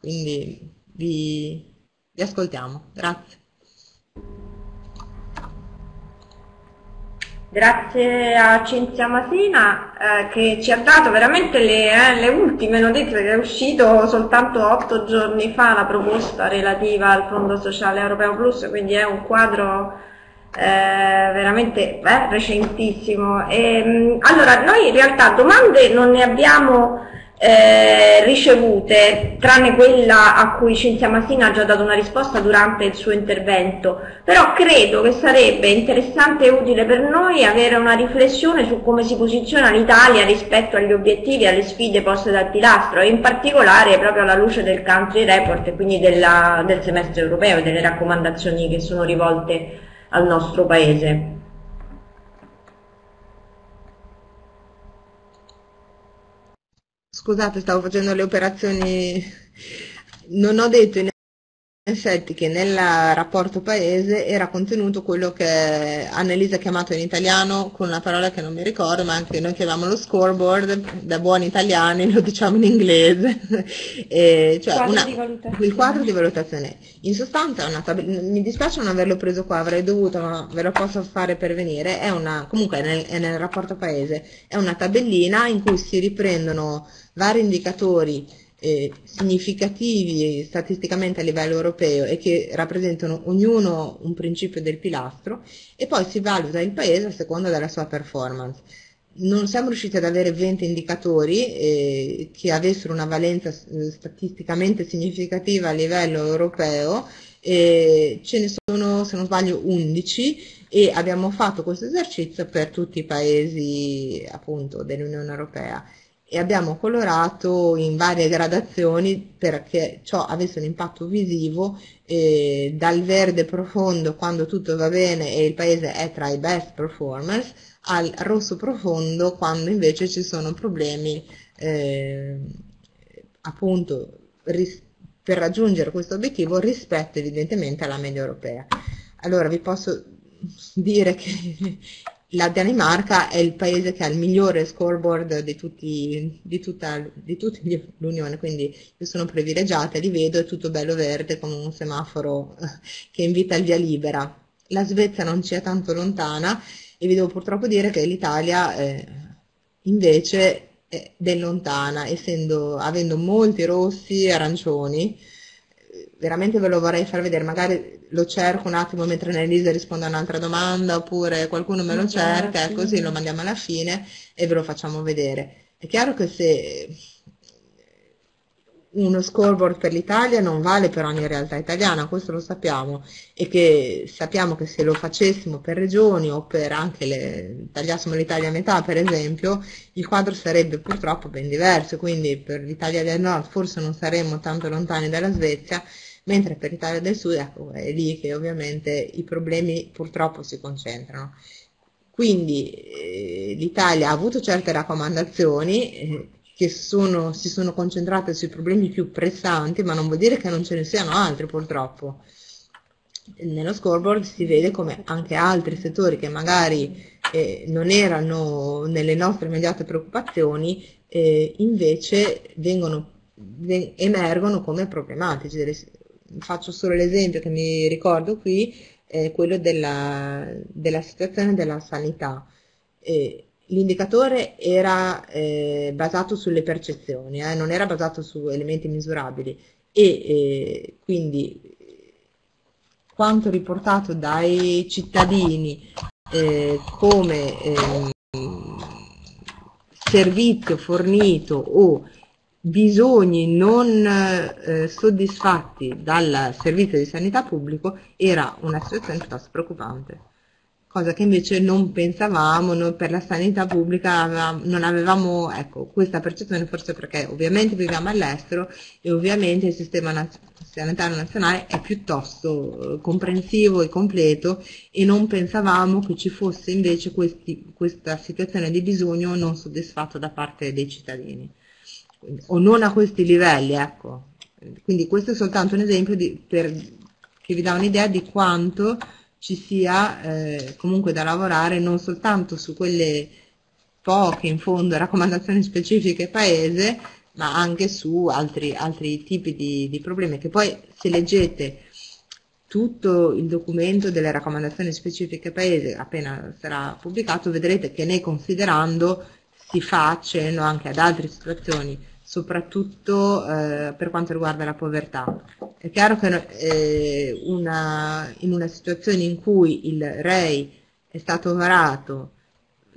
quindi vi, vi ascoltiamo, grazie. Grazie a Cinzia Masina eh, che ci ha dato veramente le, eh, le, ultime notizie che è uscito soltanto otto giorni fa la proposta relativa al Fondo Sociale Europeo Plus, quindi è un quadro eh, veramente beh, recentissimo. E, ehm, allora, noi in realtà domande non ne abbiamo eh, ricevute, tranne quella a cui Cinzia Masina ha già dato una risposta durante il suo intervento, però credo che sarebbe interessante e utile per noi avere una riflessione su come si posiziona l'Italia rispetto agli obiettivi e alle sfide poste dal pilastro, in particolare proprio alla luce del country report e quindi della, del semestre europeo e delle raccomandazioni che sono rivolte al nostro Paese. Scusate, stavo facendo le operazioni, non ho detto in effetti che nel rapporto paese era contenuto quello che Annelisa ha chiamato in italiano con una parola che non mi ricordo, ma anche noi chiamiamo lo scoreboard, da buoni italiani lo diciamo in inglese, e, cioè quadro una, il quadro di valutazione. In sostanza mi dispiace non averlo preso qua, avrei dovuto, ma ve lo posso fare pervenire, è una, comunque è nel, è nel rapporto paese, è una tabellina in cui si riprendono vari indicatori eh, significativi statisticamente a livello europeo e che rappresentano ognuno un principio del pilastro e poi si valuta il paese a seconda della sua performance. Non siamo riusciti ad avere 20 indicatori eh, che avessero una valenza eh, statisticamente significativa a livello europeo, ce ne sono se non sbaglio 11 e abbiamo fatto questo esercizio per tutti i paesi dell'Unione Europea e abbiamo colorato in varie gradazioni perché ciò avesse un impatto visivo eh, dal verde profondo quando tutto va bene e il paese è tra i best performers al rosso profondo quando invece ci sono problemi eh, appunto ris- per raggiungere questo obiettivo rispetto evidentemente alla media europea. Allora vi posso dire che la Danimarca è il paese che ha il migliore scoreboard di, tutti, di tutta di l'Unione, quindi io sono privilegiata, li vedo, è tutto bello verde come un semaforo che invita al via libera. La Svezia non ci è tanto lontana e vi devo purtroppo dire che l'Italia eh, invece è ben lontana, essendo, avendo molti rossi e arancioni, veramente ve lo vorrei far vedere, magari lo cerco un attimo mentre Annelisa risponde a un'altra domanda oppure qualcuno me lo cerca e così lo mandiamo alla fine e ve lo facciamo vedere. È chiaro che se uno scoreboard per l'Italia non vale per ogni realtà italiana, questo lo sappiamo e che sappiamo che se lo facessimo per regioni o per anche le, tagliassimo l'Italia a metà per esempio, il quadro sarebbe purtroppo ben diverso, quindi per l'Italia del Nord forse non saremmo tanto lontani dalla Svezia, mentre per l'Italia del Sud ecco, è lì che ovviamente i problemi purtroppo si concentrano. Quindi eh, l'Italia ha avuto certe raccomandazioni eh, che sono, si sono concentrate sui problemi più pressanti, ma non vuol dire che non ce ne siano altri purtroppo. Nello scoreboard si vede come anche altri settori che magari eh, non erano nelle nostre immediate preoccupazioni, eh, invece vengono, ven- emergono come problematici faccio solo l'esempio che mi ricordo qui, è quello della, della situazione della sanità. Eh, l'indicatore era eh, basato sulle percezioni, eh, non era basato su elementi misurabili e eh, quindi quanto riportato dai cittadini eh, come ehm, servizio fornito o bisogni non eh, soddisfatti dal servizio di sanità pubblico era una situazione piuttosto preoccupante, cosa che invece non pensavamo, noi per la sanità pubblica avevamo, non avevamo ecco, questa percezione, forse perché ovviamente viviamo all'estero e ovviamente il sistema sanitario nazionale è piuttosto eh, comprensivo e completo e non pensavamo che ci fosse invece questi, questa situazione di bisogno non soddisfatto da parte dei cittadini o non a questi livelli, ecco. Quindi questo è soltanto un esempio di, per, che vi dà un'idea di quanto ci sia eh, comunque da lavorare non soltanto su quelle poche in fondo raccomandazioni specifiche paese, ma anche su altri, altri tipi di, di problemi che poi se leggete tutto il documento delle raccomandazioni specifiche paese appena sarà pubblicato vedrete che ne considerando si fa accenno anche ad altre situazioni soprattutto eh, per quanto riguarda la povertà. È chiaro che eh, una, in una situazione in cui il REI è stato varato,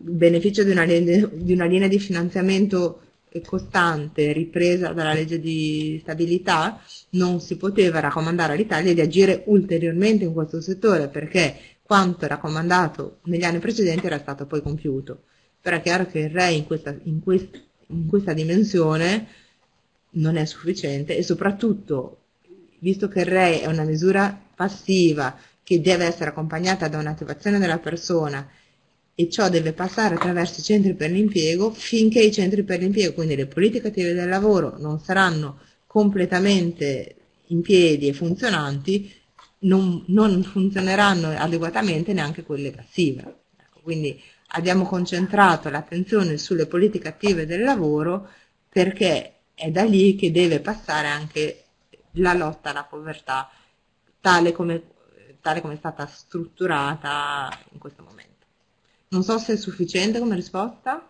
il beneficio di una, di una linea di finanziamento costante ripresa dalla legge di stabilità, non si poteva raccomandare all'Italia di agire ulteriormente in questo settore perché quanto raccomandato negli anni precedenti era stato poi compiuto. Però è chiaro che il REI in questa, in questa in questa dimensione non è sufficiente e soprattutto, visto che il REI è una misura passiva che deve essere accompagnata da un'attivazione della persona e ciò deve passare attraverso i centri per l'impiego, finché i centri per l'impiego, quindi le politiche attive del lavoro, non saranno completamente in piedi e funzionanti, non, non funzioneranno adeguatamente neanche quelle passive. Ecco, quindi abbiamo concentrato l'attenzione sulle politiche attive del lavoro perché è da lì che deve passare anche la lotta alla povertà, tale come, tale come è stata strutturata in questo momento. Non so se è sufficiente come risposta.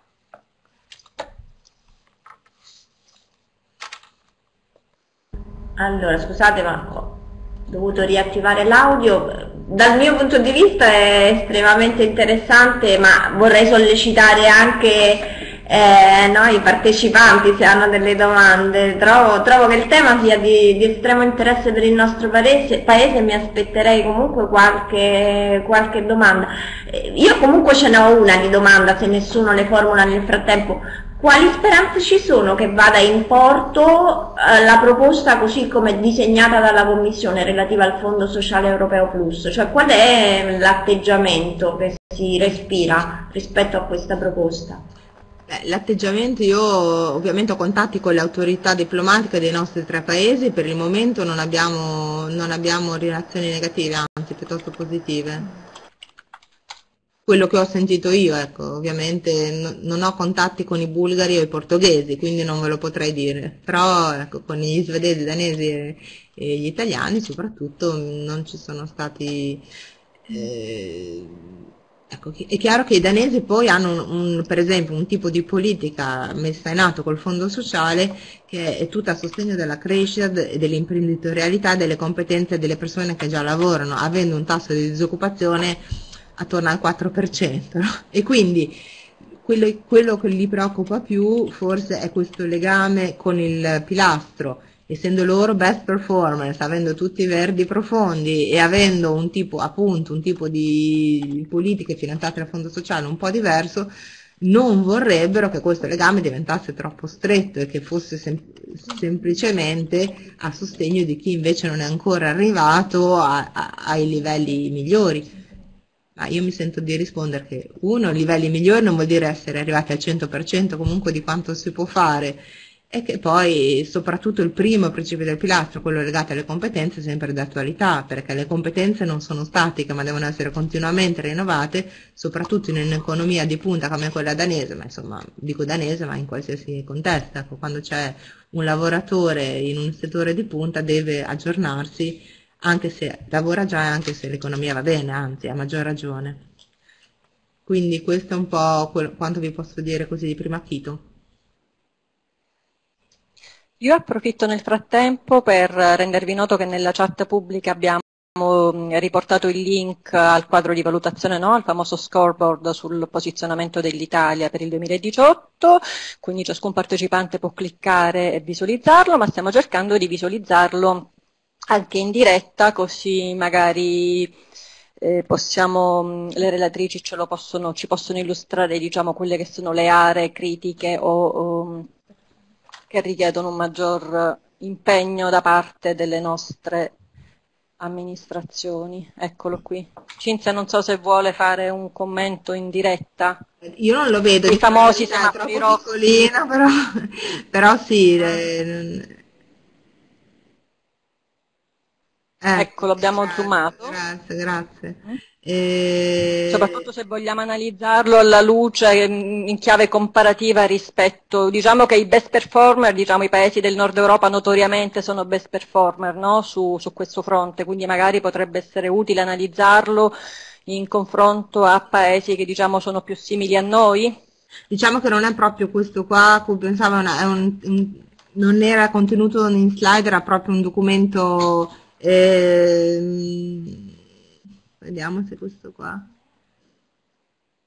Allora, scusate, ma ho dovuto riattivare l'audio dal mio punto di vista è estremamente interessante, ma vorrei sollecitare anche eh, no, i partecipanti se hanno delle domande. Trovo, trovo che il tema sia di, di, estremo interesse per il nostro paese, paese e mi aspetterei comunque qualche, qualche domanda. Eh, io comunque ce ne ho una di domanda, se nessuno le formula nel frattempo. Quali speranze ci sono che vada in porto eh, la proposta così come disegnata dalla Commissione relativa al Fondo Sociale Europeo Plus? Cioè qual è l'atteggiamento che si respira rispetto a questa proposta? L'atteggiamento, io ovviamente ho contatti con le autorità diplomatiche dei nostri tre paesi, per il momento non abbiamo, non abbiamo relazioni negative, anzi piuttosto positive quello che ho sentito io, ecco, ovviamente no, non ho contatti con i bulgari o i portoghesi, quindi non ve lo potrei dire, però ecco, con gli svedesi, i danesi e, e, gli italiani soprattutto non ci sono stati... Eh, ecco, è chiaro che i danesi poi hanno un, per esempio un tipo di politica messa in atto col fondo sociale che è tutta a sostegno della crescita e dell'imprenditorialità, delle competenze delle persone che già lavorano, avendo un tasso di disoccupazione attorno al 4%. No? E quindi quello, quello che li preoccupa più forse è questo legame con il pilastro, essendo loro best performance, avendo tutti i verdi profondi e avendo un tipo, appunto, un tipo di politiche finanziate dal Fondo Sociale un po' diverso, non vorrebbero che questo legame diventasse troppo stretto e che fosse sem- semplicemente a sostegno di chi invece non è ancora arrivato a- a- ai livelli migliori. Ma io mi sento di rispondere che uno, livelli migliori non vuol dire essere arrivati al 100% comunque di quanto si può fare e che poi soprattutto il primo principio del pilastro, quello legato alle competenze, è sempre d'attualità, perché le competenze non sono statiche ma devono essere continuamente rinnovate, soprattutto in un'economia di punta come quella danese, ma insomma dico danese ma in qualsiasi contesto, ecco, quando c'è un lavoratore in un settore di punta deve aggiornarsi anche se lavora già e anche se l'economia va bene, anzi a maggior ragione. Quindi questo è un po' quello, quanto vi posso dire così di prima acchito. Io approfitto nel frattempo per rendervi noto che nella chat pubblica abbiamo riportato il link al quadro di valutazione, no? al famoso scoreboard sul posizionamento dell'Italia per il 2018, quindi ciascun partecipante può cliccare e visualizzarlo, ma stiamo cercando di visualizzarlo anche in diretta, così magari eh, possiamo, le relatrici ce lo possono, ci possono illustrare diciamo, quelle che sono le aree critiche o, o che richiedono un maggior impegno da parte delle nostre amministrazioni. Eccolo qui. Cinzia non so se vuole fare un commento in diretta. Io non lo vedo. I famosi semafori rossi. Però, però sì. Eh, Ecco, ecco l'abbiamo grazie, zoomato. Grazie, grazie. Mm. E... Soprattutto se vogliamo analizzarlo alla luce mm, in chiave comparativa rispetto, diciamo che i best performer, diciamo i paesi del nord Europa notoriamente sono best performer no? su, su questo fronte, quindi magari potrebbe essere utile analizzarlo in confronto a paesi che diciamo sono più simili a noi? Diciamo che non è proprio questo qua, cui pensavo, è un, un, non era contenuto in slide, era proprio un documento, eh, vediamo se questo qua.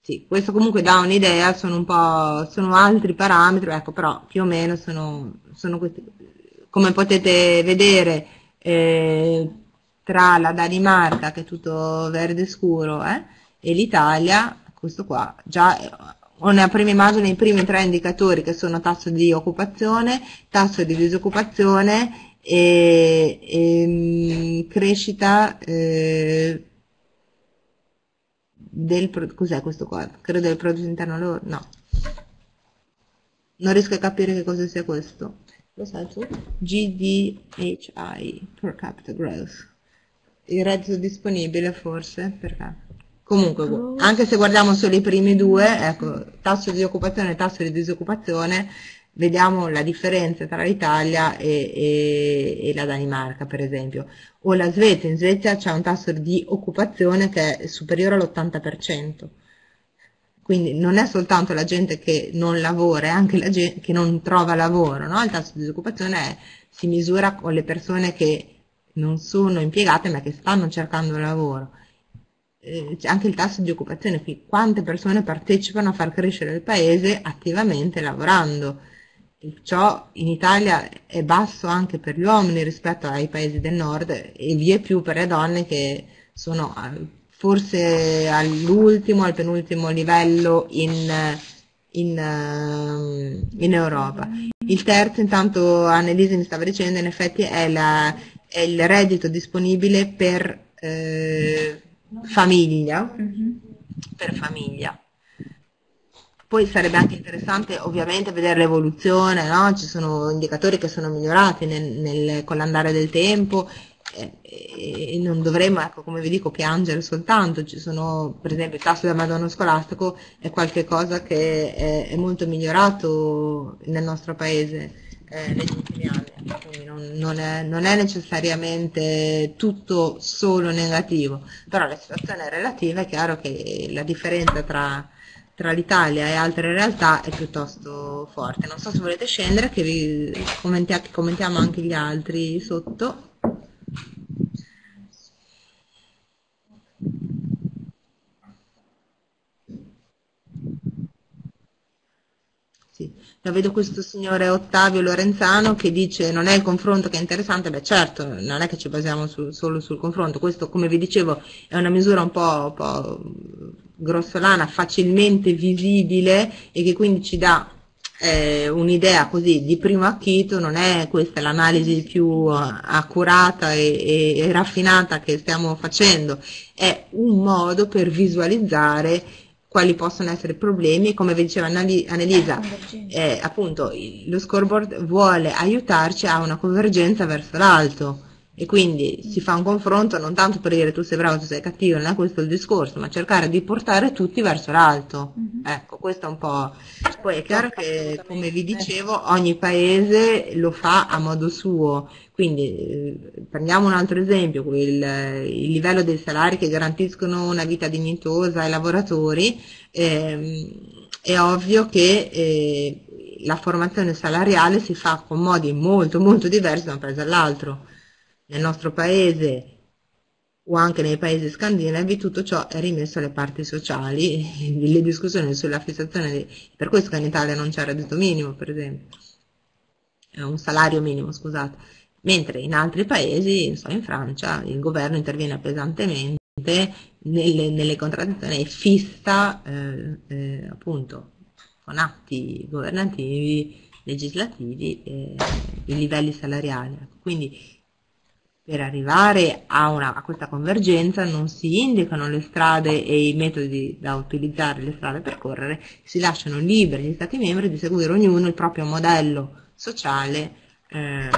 Sì, questo comunque dà un'idea, sono un po', sono altri parametri, ecco, però più o meno sono, sono questi. Come potete vedere, eh, tra la Danimarca, che è tutto verde scuro, eh, e l'Italia, questo qua, già una prima immagine, i primi tre indicatori che sono tasso di occupazione, tasso di disoccupazione e, e mm, crescita eh, del, cos'è questo qua? Credo del prodotto interno lordo, no. Non riesco a capire che cosa sia questo. Lo sai tu? GDHI, per capita growth. Il reddito disponibile forse, perché? Comunque, anche se guardiamo solo i primi due, ecco, tasso di occupazione e tasso di disoccupazione, vediamo la differenza tra l'Italia e, e, e, la Danimarca, per esempio. O la Svezia, in Svezia c'è un tasso di occupazione che è superiore all'80%. Quindi non è soltanto la gente che non lavora, è anche la gente che non trova lavoro, no? Il tasso di disoccupazione è, si misura con le persone che non sono impiegate ma che stanno cercando lavoro eh, anche il tasso di occupazione, qui quante persone partecipano a far crescere il paese attivamente lavorando. Ciò in Italia è basso anche per gli uomini rispetto ai paesi del nord e vie più per le donne che sono forse all'ultimo, al penultimo livello in, in, in Europa. Il terzo, intanto Annelise mi stava dicendo, in effetti è, la, è il reddito disponibile per eh, famiglia, mm-hmm. per famiglia. Poi sarebbe anche interessante ovviamente vedere l'evoluzione, no? ci sono indicatori che sono migliorati nel, nel, con l'andare del tempo e, e, non dovremmo, ecco, come vi dico, piangere soltanto, ci sono per esempio il tasso di abbandono scolastico è qualcosa che è, è molto migliorato nel nostro paese eh, negli ultimi anni, quindi non, non, è, non, è, necessariamente tutto solo negativo, però la situazione è relativa, è chiaro che la differenza tra, tra l'Italia e altre realtà è piuttosto forte. Non so se volete scendere, che vi commentiamo anche gli altri sotto. Io vedo questo signore Ottavio Lorenzano che dice non è il confronto che è interessante, beh certo, non è che ci basiamo su, solo sul confronto, questo come vi dicevo è una misura un po', un po' grossolana, facilmente visibile e che quindi ci dà eh, un'idea così di primo acchito, non è questa l'analisi più eh, accurata e, e, e raffinata che stiamo facendo, è un modo per visualizzare quali possono essere i problemi, come vi diceva Annelisa, eh, appunto lo scoreboard vuole aiutarci a una convergenza verso l'alto e quindi si fa un confronto non tanto per dire tu sei bravo, tu sei cattivo, non è questo il discorso, ma cercare di portare tutti verso l'alto. Mm-hmm. Ecco, questo è un po'. Poi è chiaro che, come vi dicevo, ogni paese lo fa a modo suo. Quindi eh, prendiamo un altro esempio, il, il, livello dei salari che garantiscono una vita dignitosa ai lavoratori. Eh, è ovvio che eh, la formazione salariale si fa con modi molto molto diversi da un paese all'altro nel nostro paese o anche nei paesi scandinavi tutto ciò è rimesso alle parti sociali, le discussioni sulla fissazione, di, per questo che in Italia non c'è reddito minimo per esempio, è un salario minimo scusate, mentre in altri paesi, so, in Francia, il governo interviene pesantemente nelle, nelle contraddizioni e fissa eh, eh, appunto con atti governativi, legislativi eh, i livelli salariali. Quindi per arrivare a, una, a, questa convergenza non si indicano le strade e i metodi da utilizzare, le strade da percorrere, si lasciano liberi gli Stati membri di seguire ognuno il proprio modello sociale eh,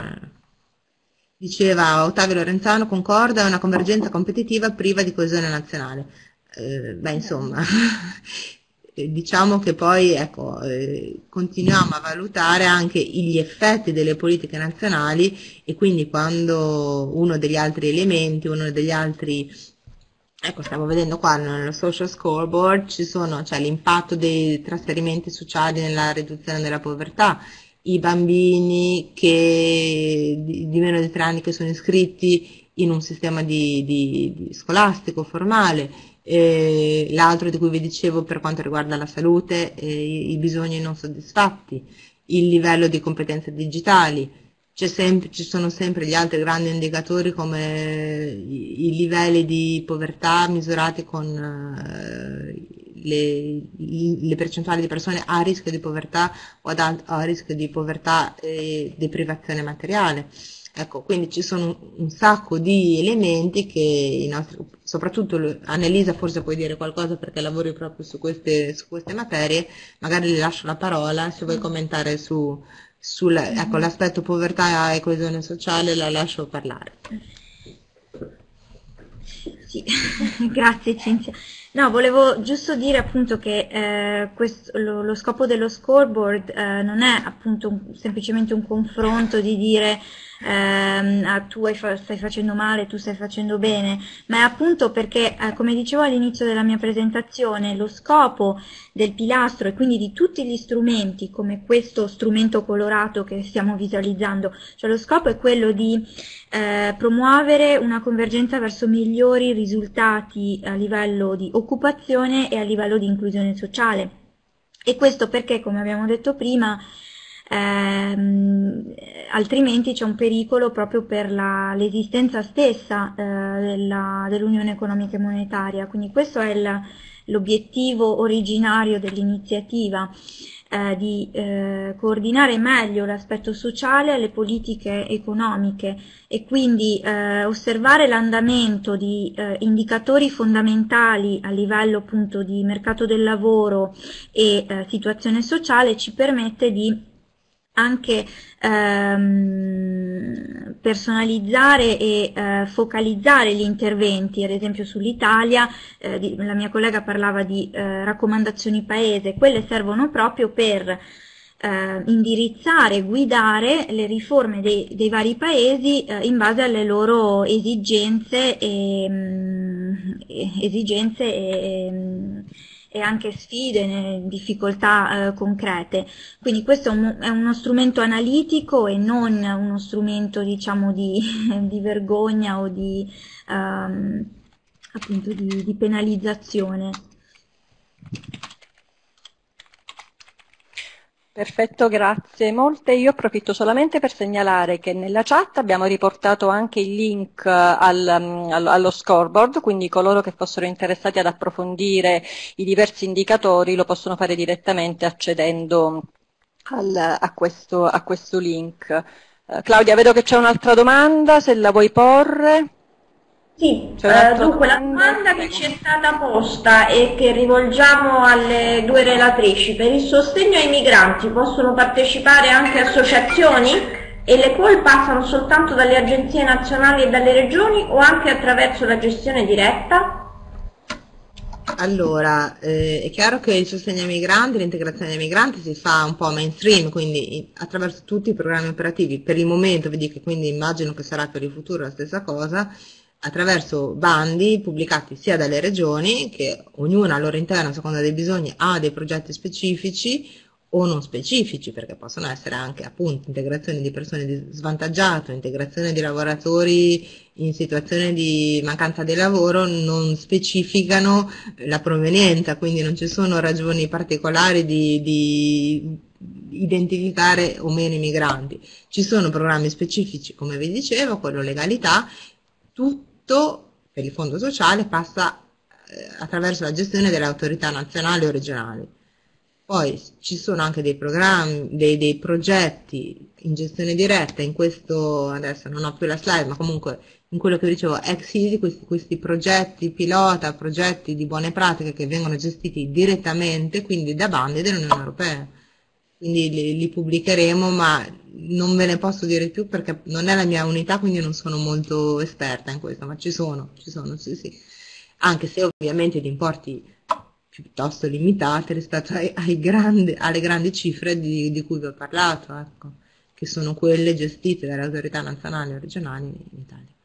Diceva Ottavio Lorenzano, concorda, è una convergenza competitiva priva di coesione nazionale. Eh, beh, insomma, diciamo che poi ecco, eh, continuiamo a valutare anche gli effetti delle politiche nazionali e quindi quando uno degli altri elementi, uno degli altri Ecco, stiamo vedendo qua nello social scoreboard ci sono, cioè l'impatto dei trasferimenti sociali nella riduzione della povertà, i bambini che, di, meno di tre anni che sono iscritti in un sistema di, di, di scolastico formale, l'altro di cui vi dicevo per quanto riguarda la salute, eh, i, bisogni non soddisfatti, il livello di competenze digitali, ci sono sempre gli altri grandi indicatori come i, i livelli di povertà misurati con eh, le, le, percentuali di persone a rischio di povertà o ad, a rischio di povertà e deprivazione materiale. Ecco, quindi ci sono un sacco di elementi che i nostri, soprattutto Annelisa forse puoi dire qualcosa perché lavori proprio su queste, su queste materie, magari le lascio la parola se vuoi commentare su, sull'aspetto ecco, povertà e coesione sociale la lascio parlare. Sì, grazie Cinzia. No, volevo giusto dire appunto che eh, questo, lo, lo, scopo dello scoreboard eh, non è appunto un, semplicemente un confronto di dire ehm, tu fa- stai facendo male, tu stai facendo bene, ma è appunto perché, eh, come dicevo all'inizio della mia presentazione, lo scopo del pilastro e quindi di tutti gli strumenti, come questo strumento colorato che stiamo visualizzando, cioè lo scopo è quello di eh, promuovere una convergenza verso migliori risultati a livello di occupazione e a livello di inclusione sociale. E questo perché, come abbiamo detto prima, ehm, altrimenti c'è un pericolo proprio per l'esistenza stessa eh, dell'Unione Economica e Monetaria. Quindi questo è l'obiettivo originario dell'iniziativa eh, di eh, coordinare meglio l'aspetto sociale alle politiche economiche e quindi eh, osservare l'andamento di eh, indicatori fondamentali a livello appunto di mercato del lavoro e eh, situazione sociale ci permette di anche ehm, personalizzare e eh, focalizzare gli interventi, ad esempio sull'Italia, eh, la mia collega parlava di eh, raccomandazioni paese, quelle servono proprio per eh, indirizzare, guidare le riforme dei, dei vari paesi eh, in base alle loro esigenze e, mh, mm, esigenze e, mh, e anche sfide, difficoltà eh, concrete. Quindi questo è, un, è, uno strumento analitico e non uno strumento diciamo di, di vergogna o di, um, appunto di, di penalizzazione. Perfetto, grazie molte. Io approfitto solamente per segnalare che nella chat abbiamo riportato anche il link al, mm, allo scoreboard, quindi coloro che fossero interessati ad approfondire i diversi indicatori lo possono fare direttamente accedendo al, a, questo, a, questo, link. Uh, Claudia, vedo che c'è un'altra domanda, se la vuoi porre. Sì, eh, dunque la domanda che ci è stata posta e che rivolgiamo alle due relatrici, per il sostegno ai migranti possono partecipare anche associazioni e le call passano soltanto dalle agenzie nazionali e dalle regioni o anche attraverso la gestione diretta? Allora, eh, è chiaro che il sostegno ai migranti, l'integrazione ai migranti si fa un po' mainstream, quindi attraverso tutti i programmi operativi. Per il momento, vi dico, quindi immagino che sarà per il futuro la stessa cosa, attraverso bandi pubblicati sia dalle regioni, che ognuna al loro interno, a seconda dei bisogni, ha dei progetti specifici o non specifici, perché possono essere anche appunto integrazione di persone svantaggiate, integrazione di lavoratori in situazione di mancanza di lavoro, non specificano la provenienza, quindi non ci sono ragioni particolari di, di identificare o meno i migranti. Ci sono programmi specifici, come vi dicevo, quello legalità, tutto per il fondo sociale passa eh, attraverso la gestione delle autorità nazionali o regionali. Poi ci sono anche dei programmi, dei, dei, progetti in gestione diretta, in questo, adesso non ho più la slide, ma comunque in quello che dicevo, ex easy, questi, questi progetti pilota, progetti di buone pratiche che vengono gestiti direttamente, quindi da bandi dell'Unione Europea. Quindi li, li pubblicheremo, ma non ve ne posso dire più perché non è la mia unità, quindi non sono molto esperta in questo, ma ci sono, ci sono, sì, sì. Anche se ovviamente di importi piuttosto limitati rispetto ai, ai grandi, alle grandi cifre di, di, cui vi ho parlato, ecco, che sono quelle gestite dalle autorità nazionali o regionali in Italia.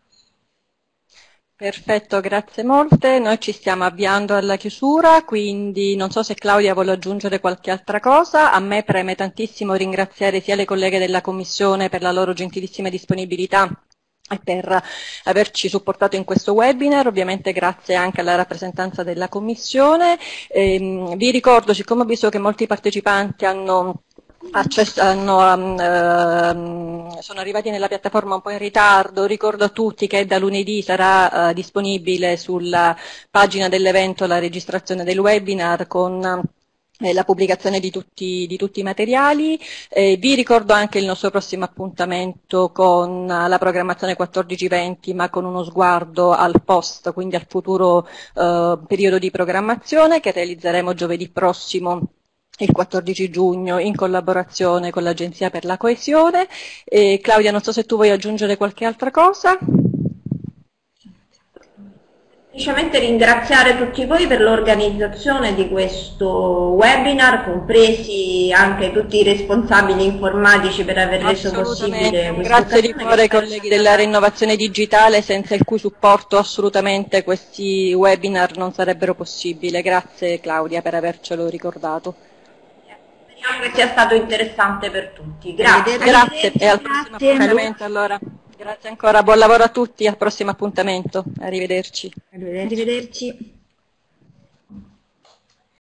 Perfetto, grazie molte. Noi ci stiamo avviando alla chiusura, quindi non so se Claudia vuole aggiungere qualche altra cosa. A me preme tantissimo ringraziare sia le colleghe della Commissione per la loro gentilissima disponibilità e per averci supportato in questo webinar, ovviamente grazie anche alla rappresentanza della Commissione. Eh, vi ricordo, siccome ho visto che molti partecipanti hanno hanno, um, sono arrivati nella piattaforma un po' in ritardo, ricordo a tutti che da lunedì sarà uh, disponibile sulla pagina dell'evento la registrazione del webinar con eh, la pubblicazione di tutti, di tutti i materiali. Eh, vi ricordo anche il nostro prossimo appuntamento con la programmazione 14-20, ma con uno sguardo al post, quindi al futuro eh, periodo di programmazione che realizzeremo giovedì prossimo il 14 giugno in collaborazione con l'Agenzia per la Coesione. E Claudia, non so se tu vuoi aggiungere qualche altra cosa. Semplicemente ringraziare tutti voi per l'organizzazione di questo webinar, compresi anche tutti i responsabili informatici per aver reso possibile questo Grazie di cuore ai colleghi della rinnovazione digitale, senza il cui supporto assolutamente questi webinar non sarebbero possibili. Grazie Claudia per avercelo ricordato. Speriamo che sia stato interessante per tutti. Grazie. Grazie e al prossimo appuntamento allora. Grazie ancora, buon lavoro a tutti, al prossimo appuntamento. Arrivederci. Arrivederci.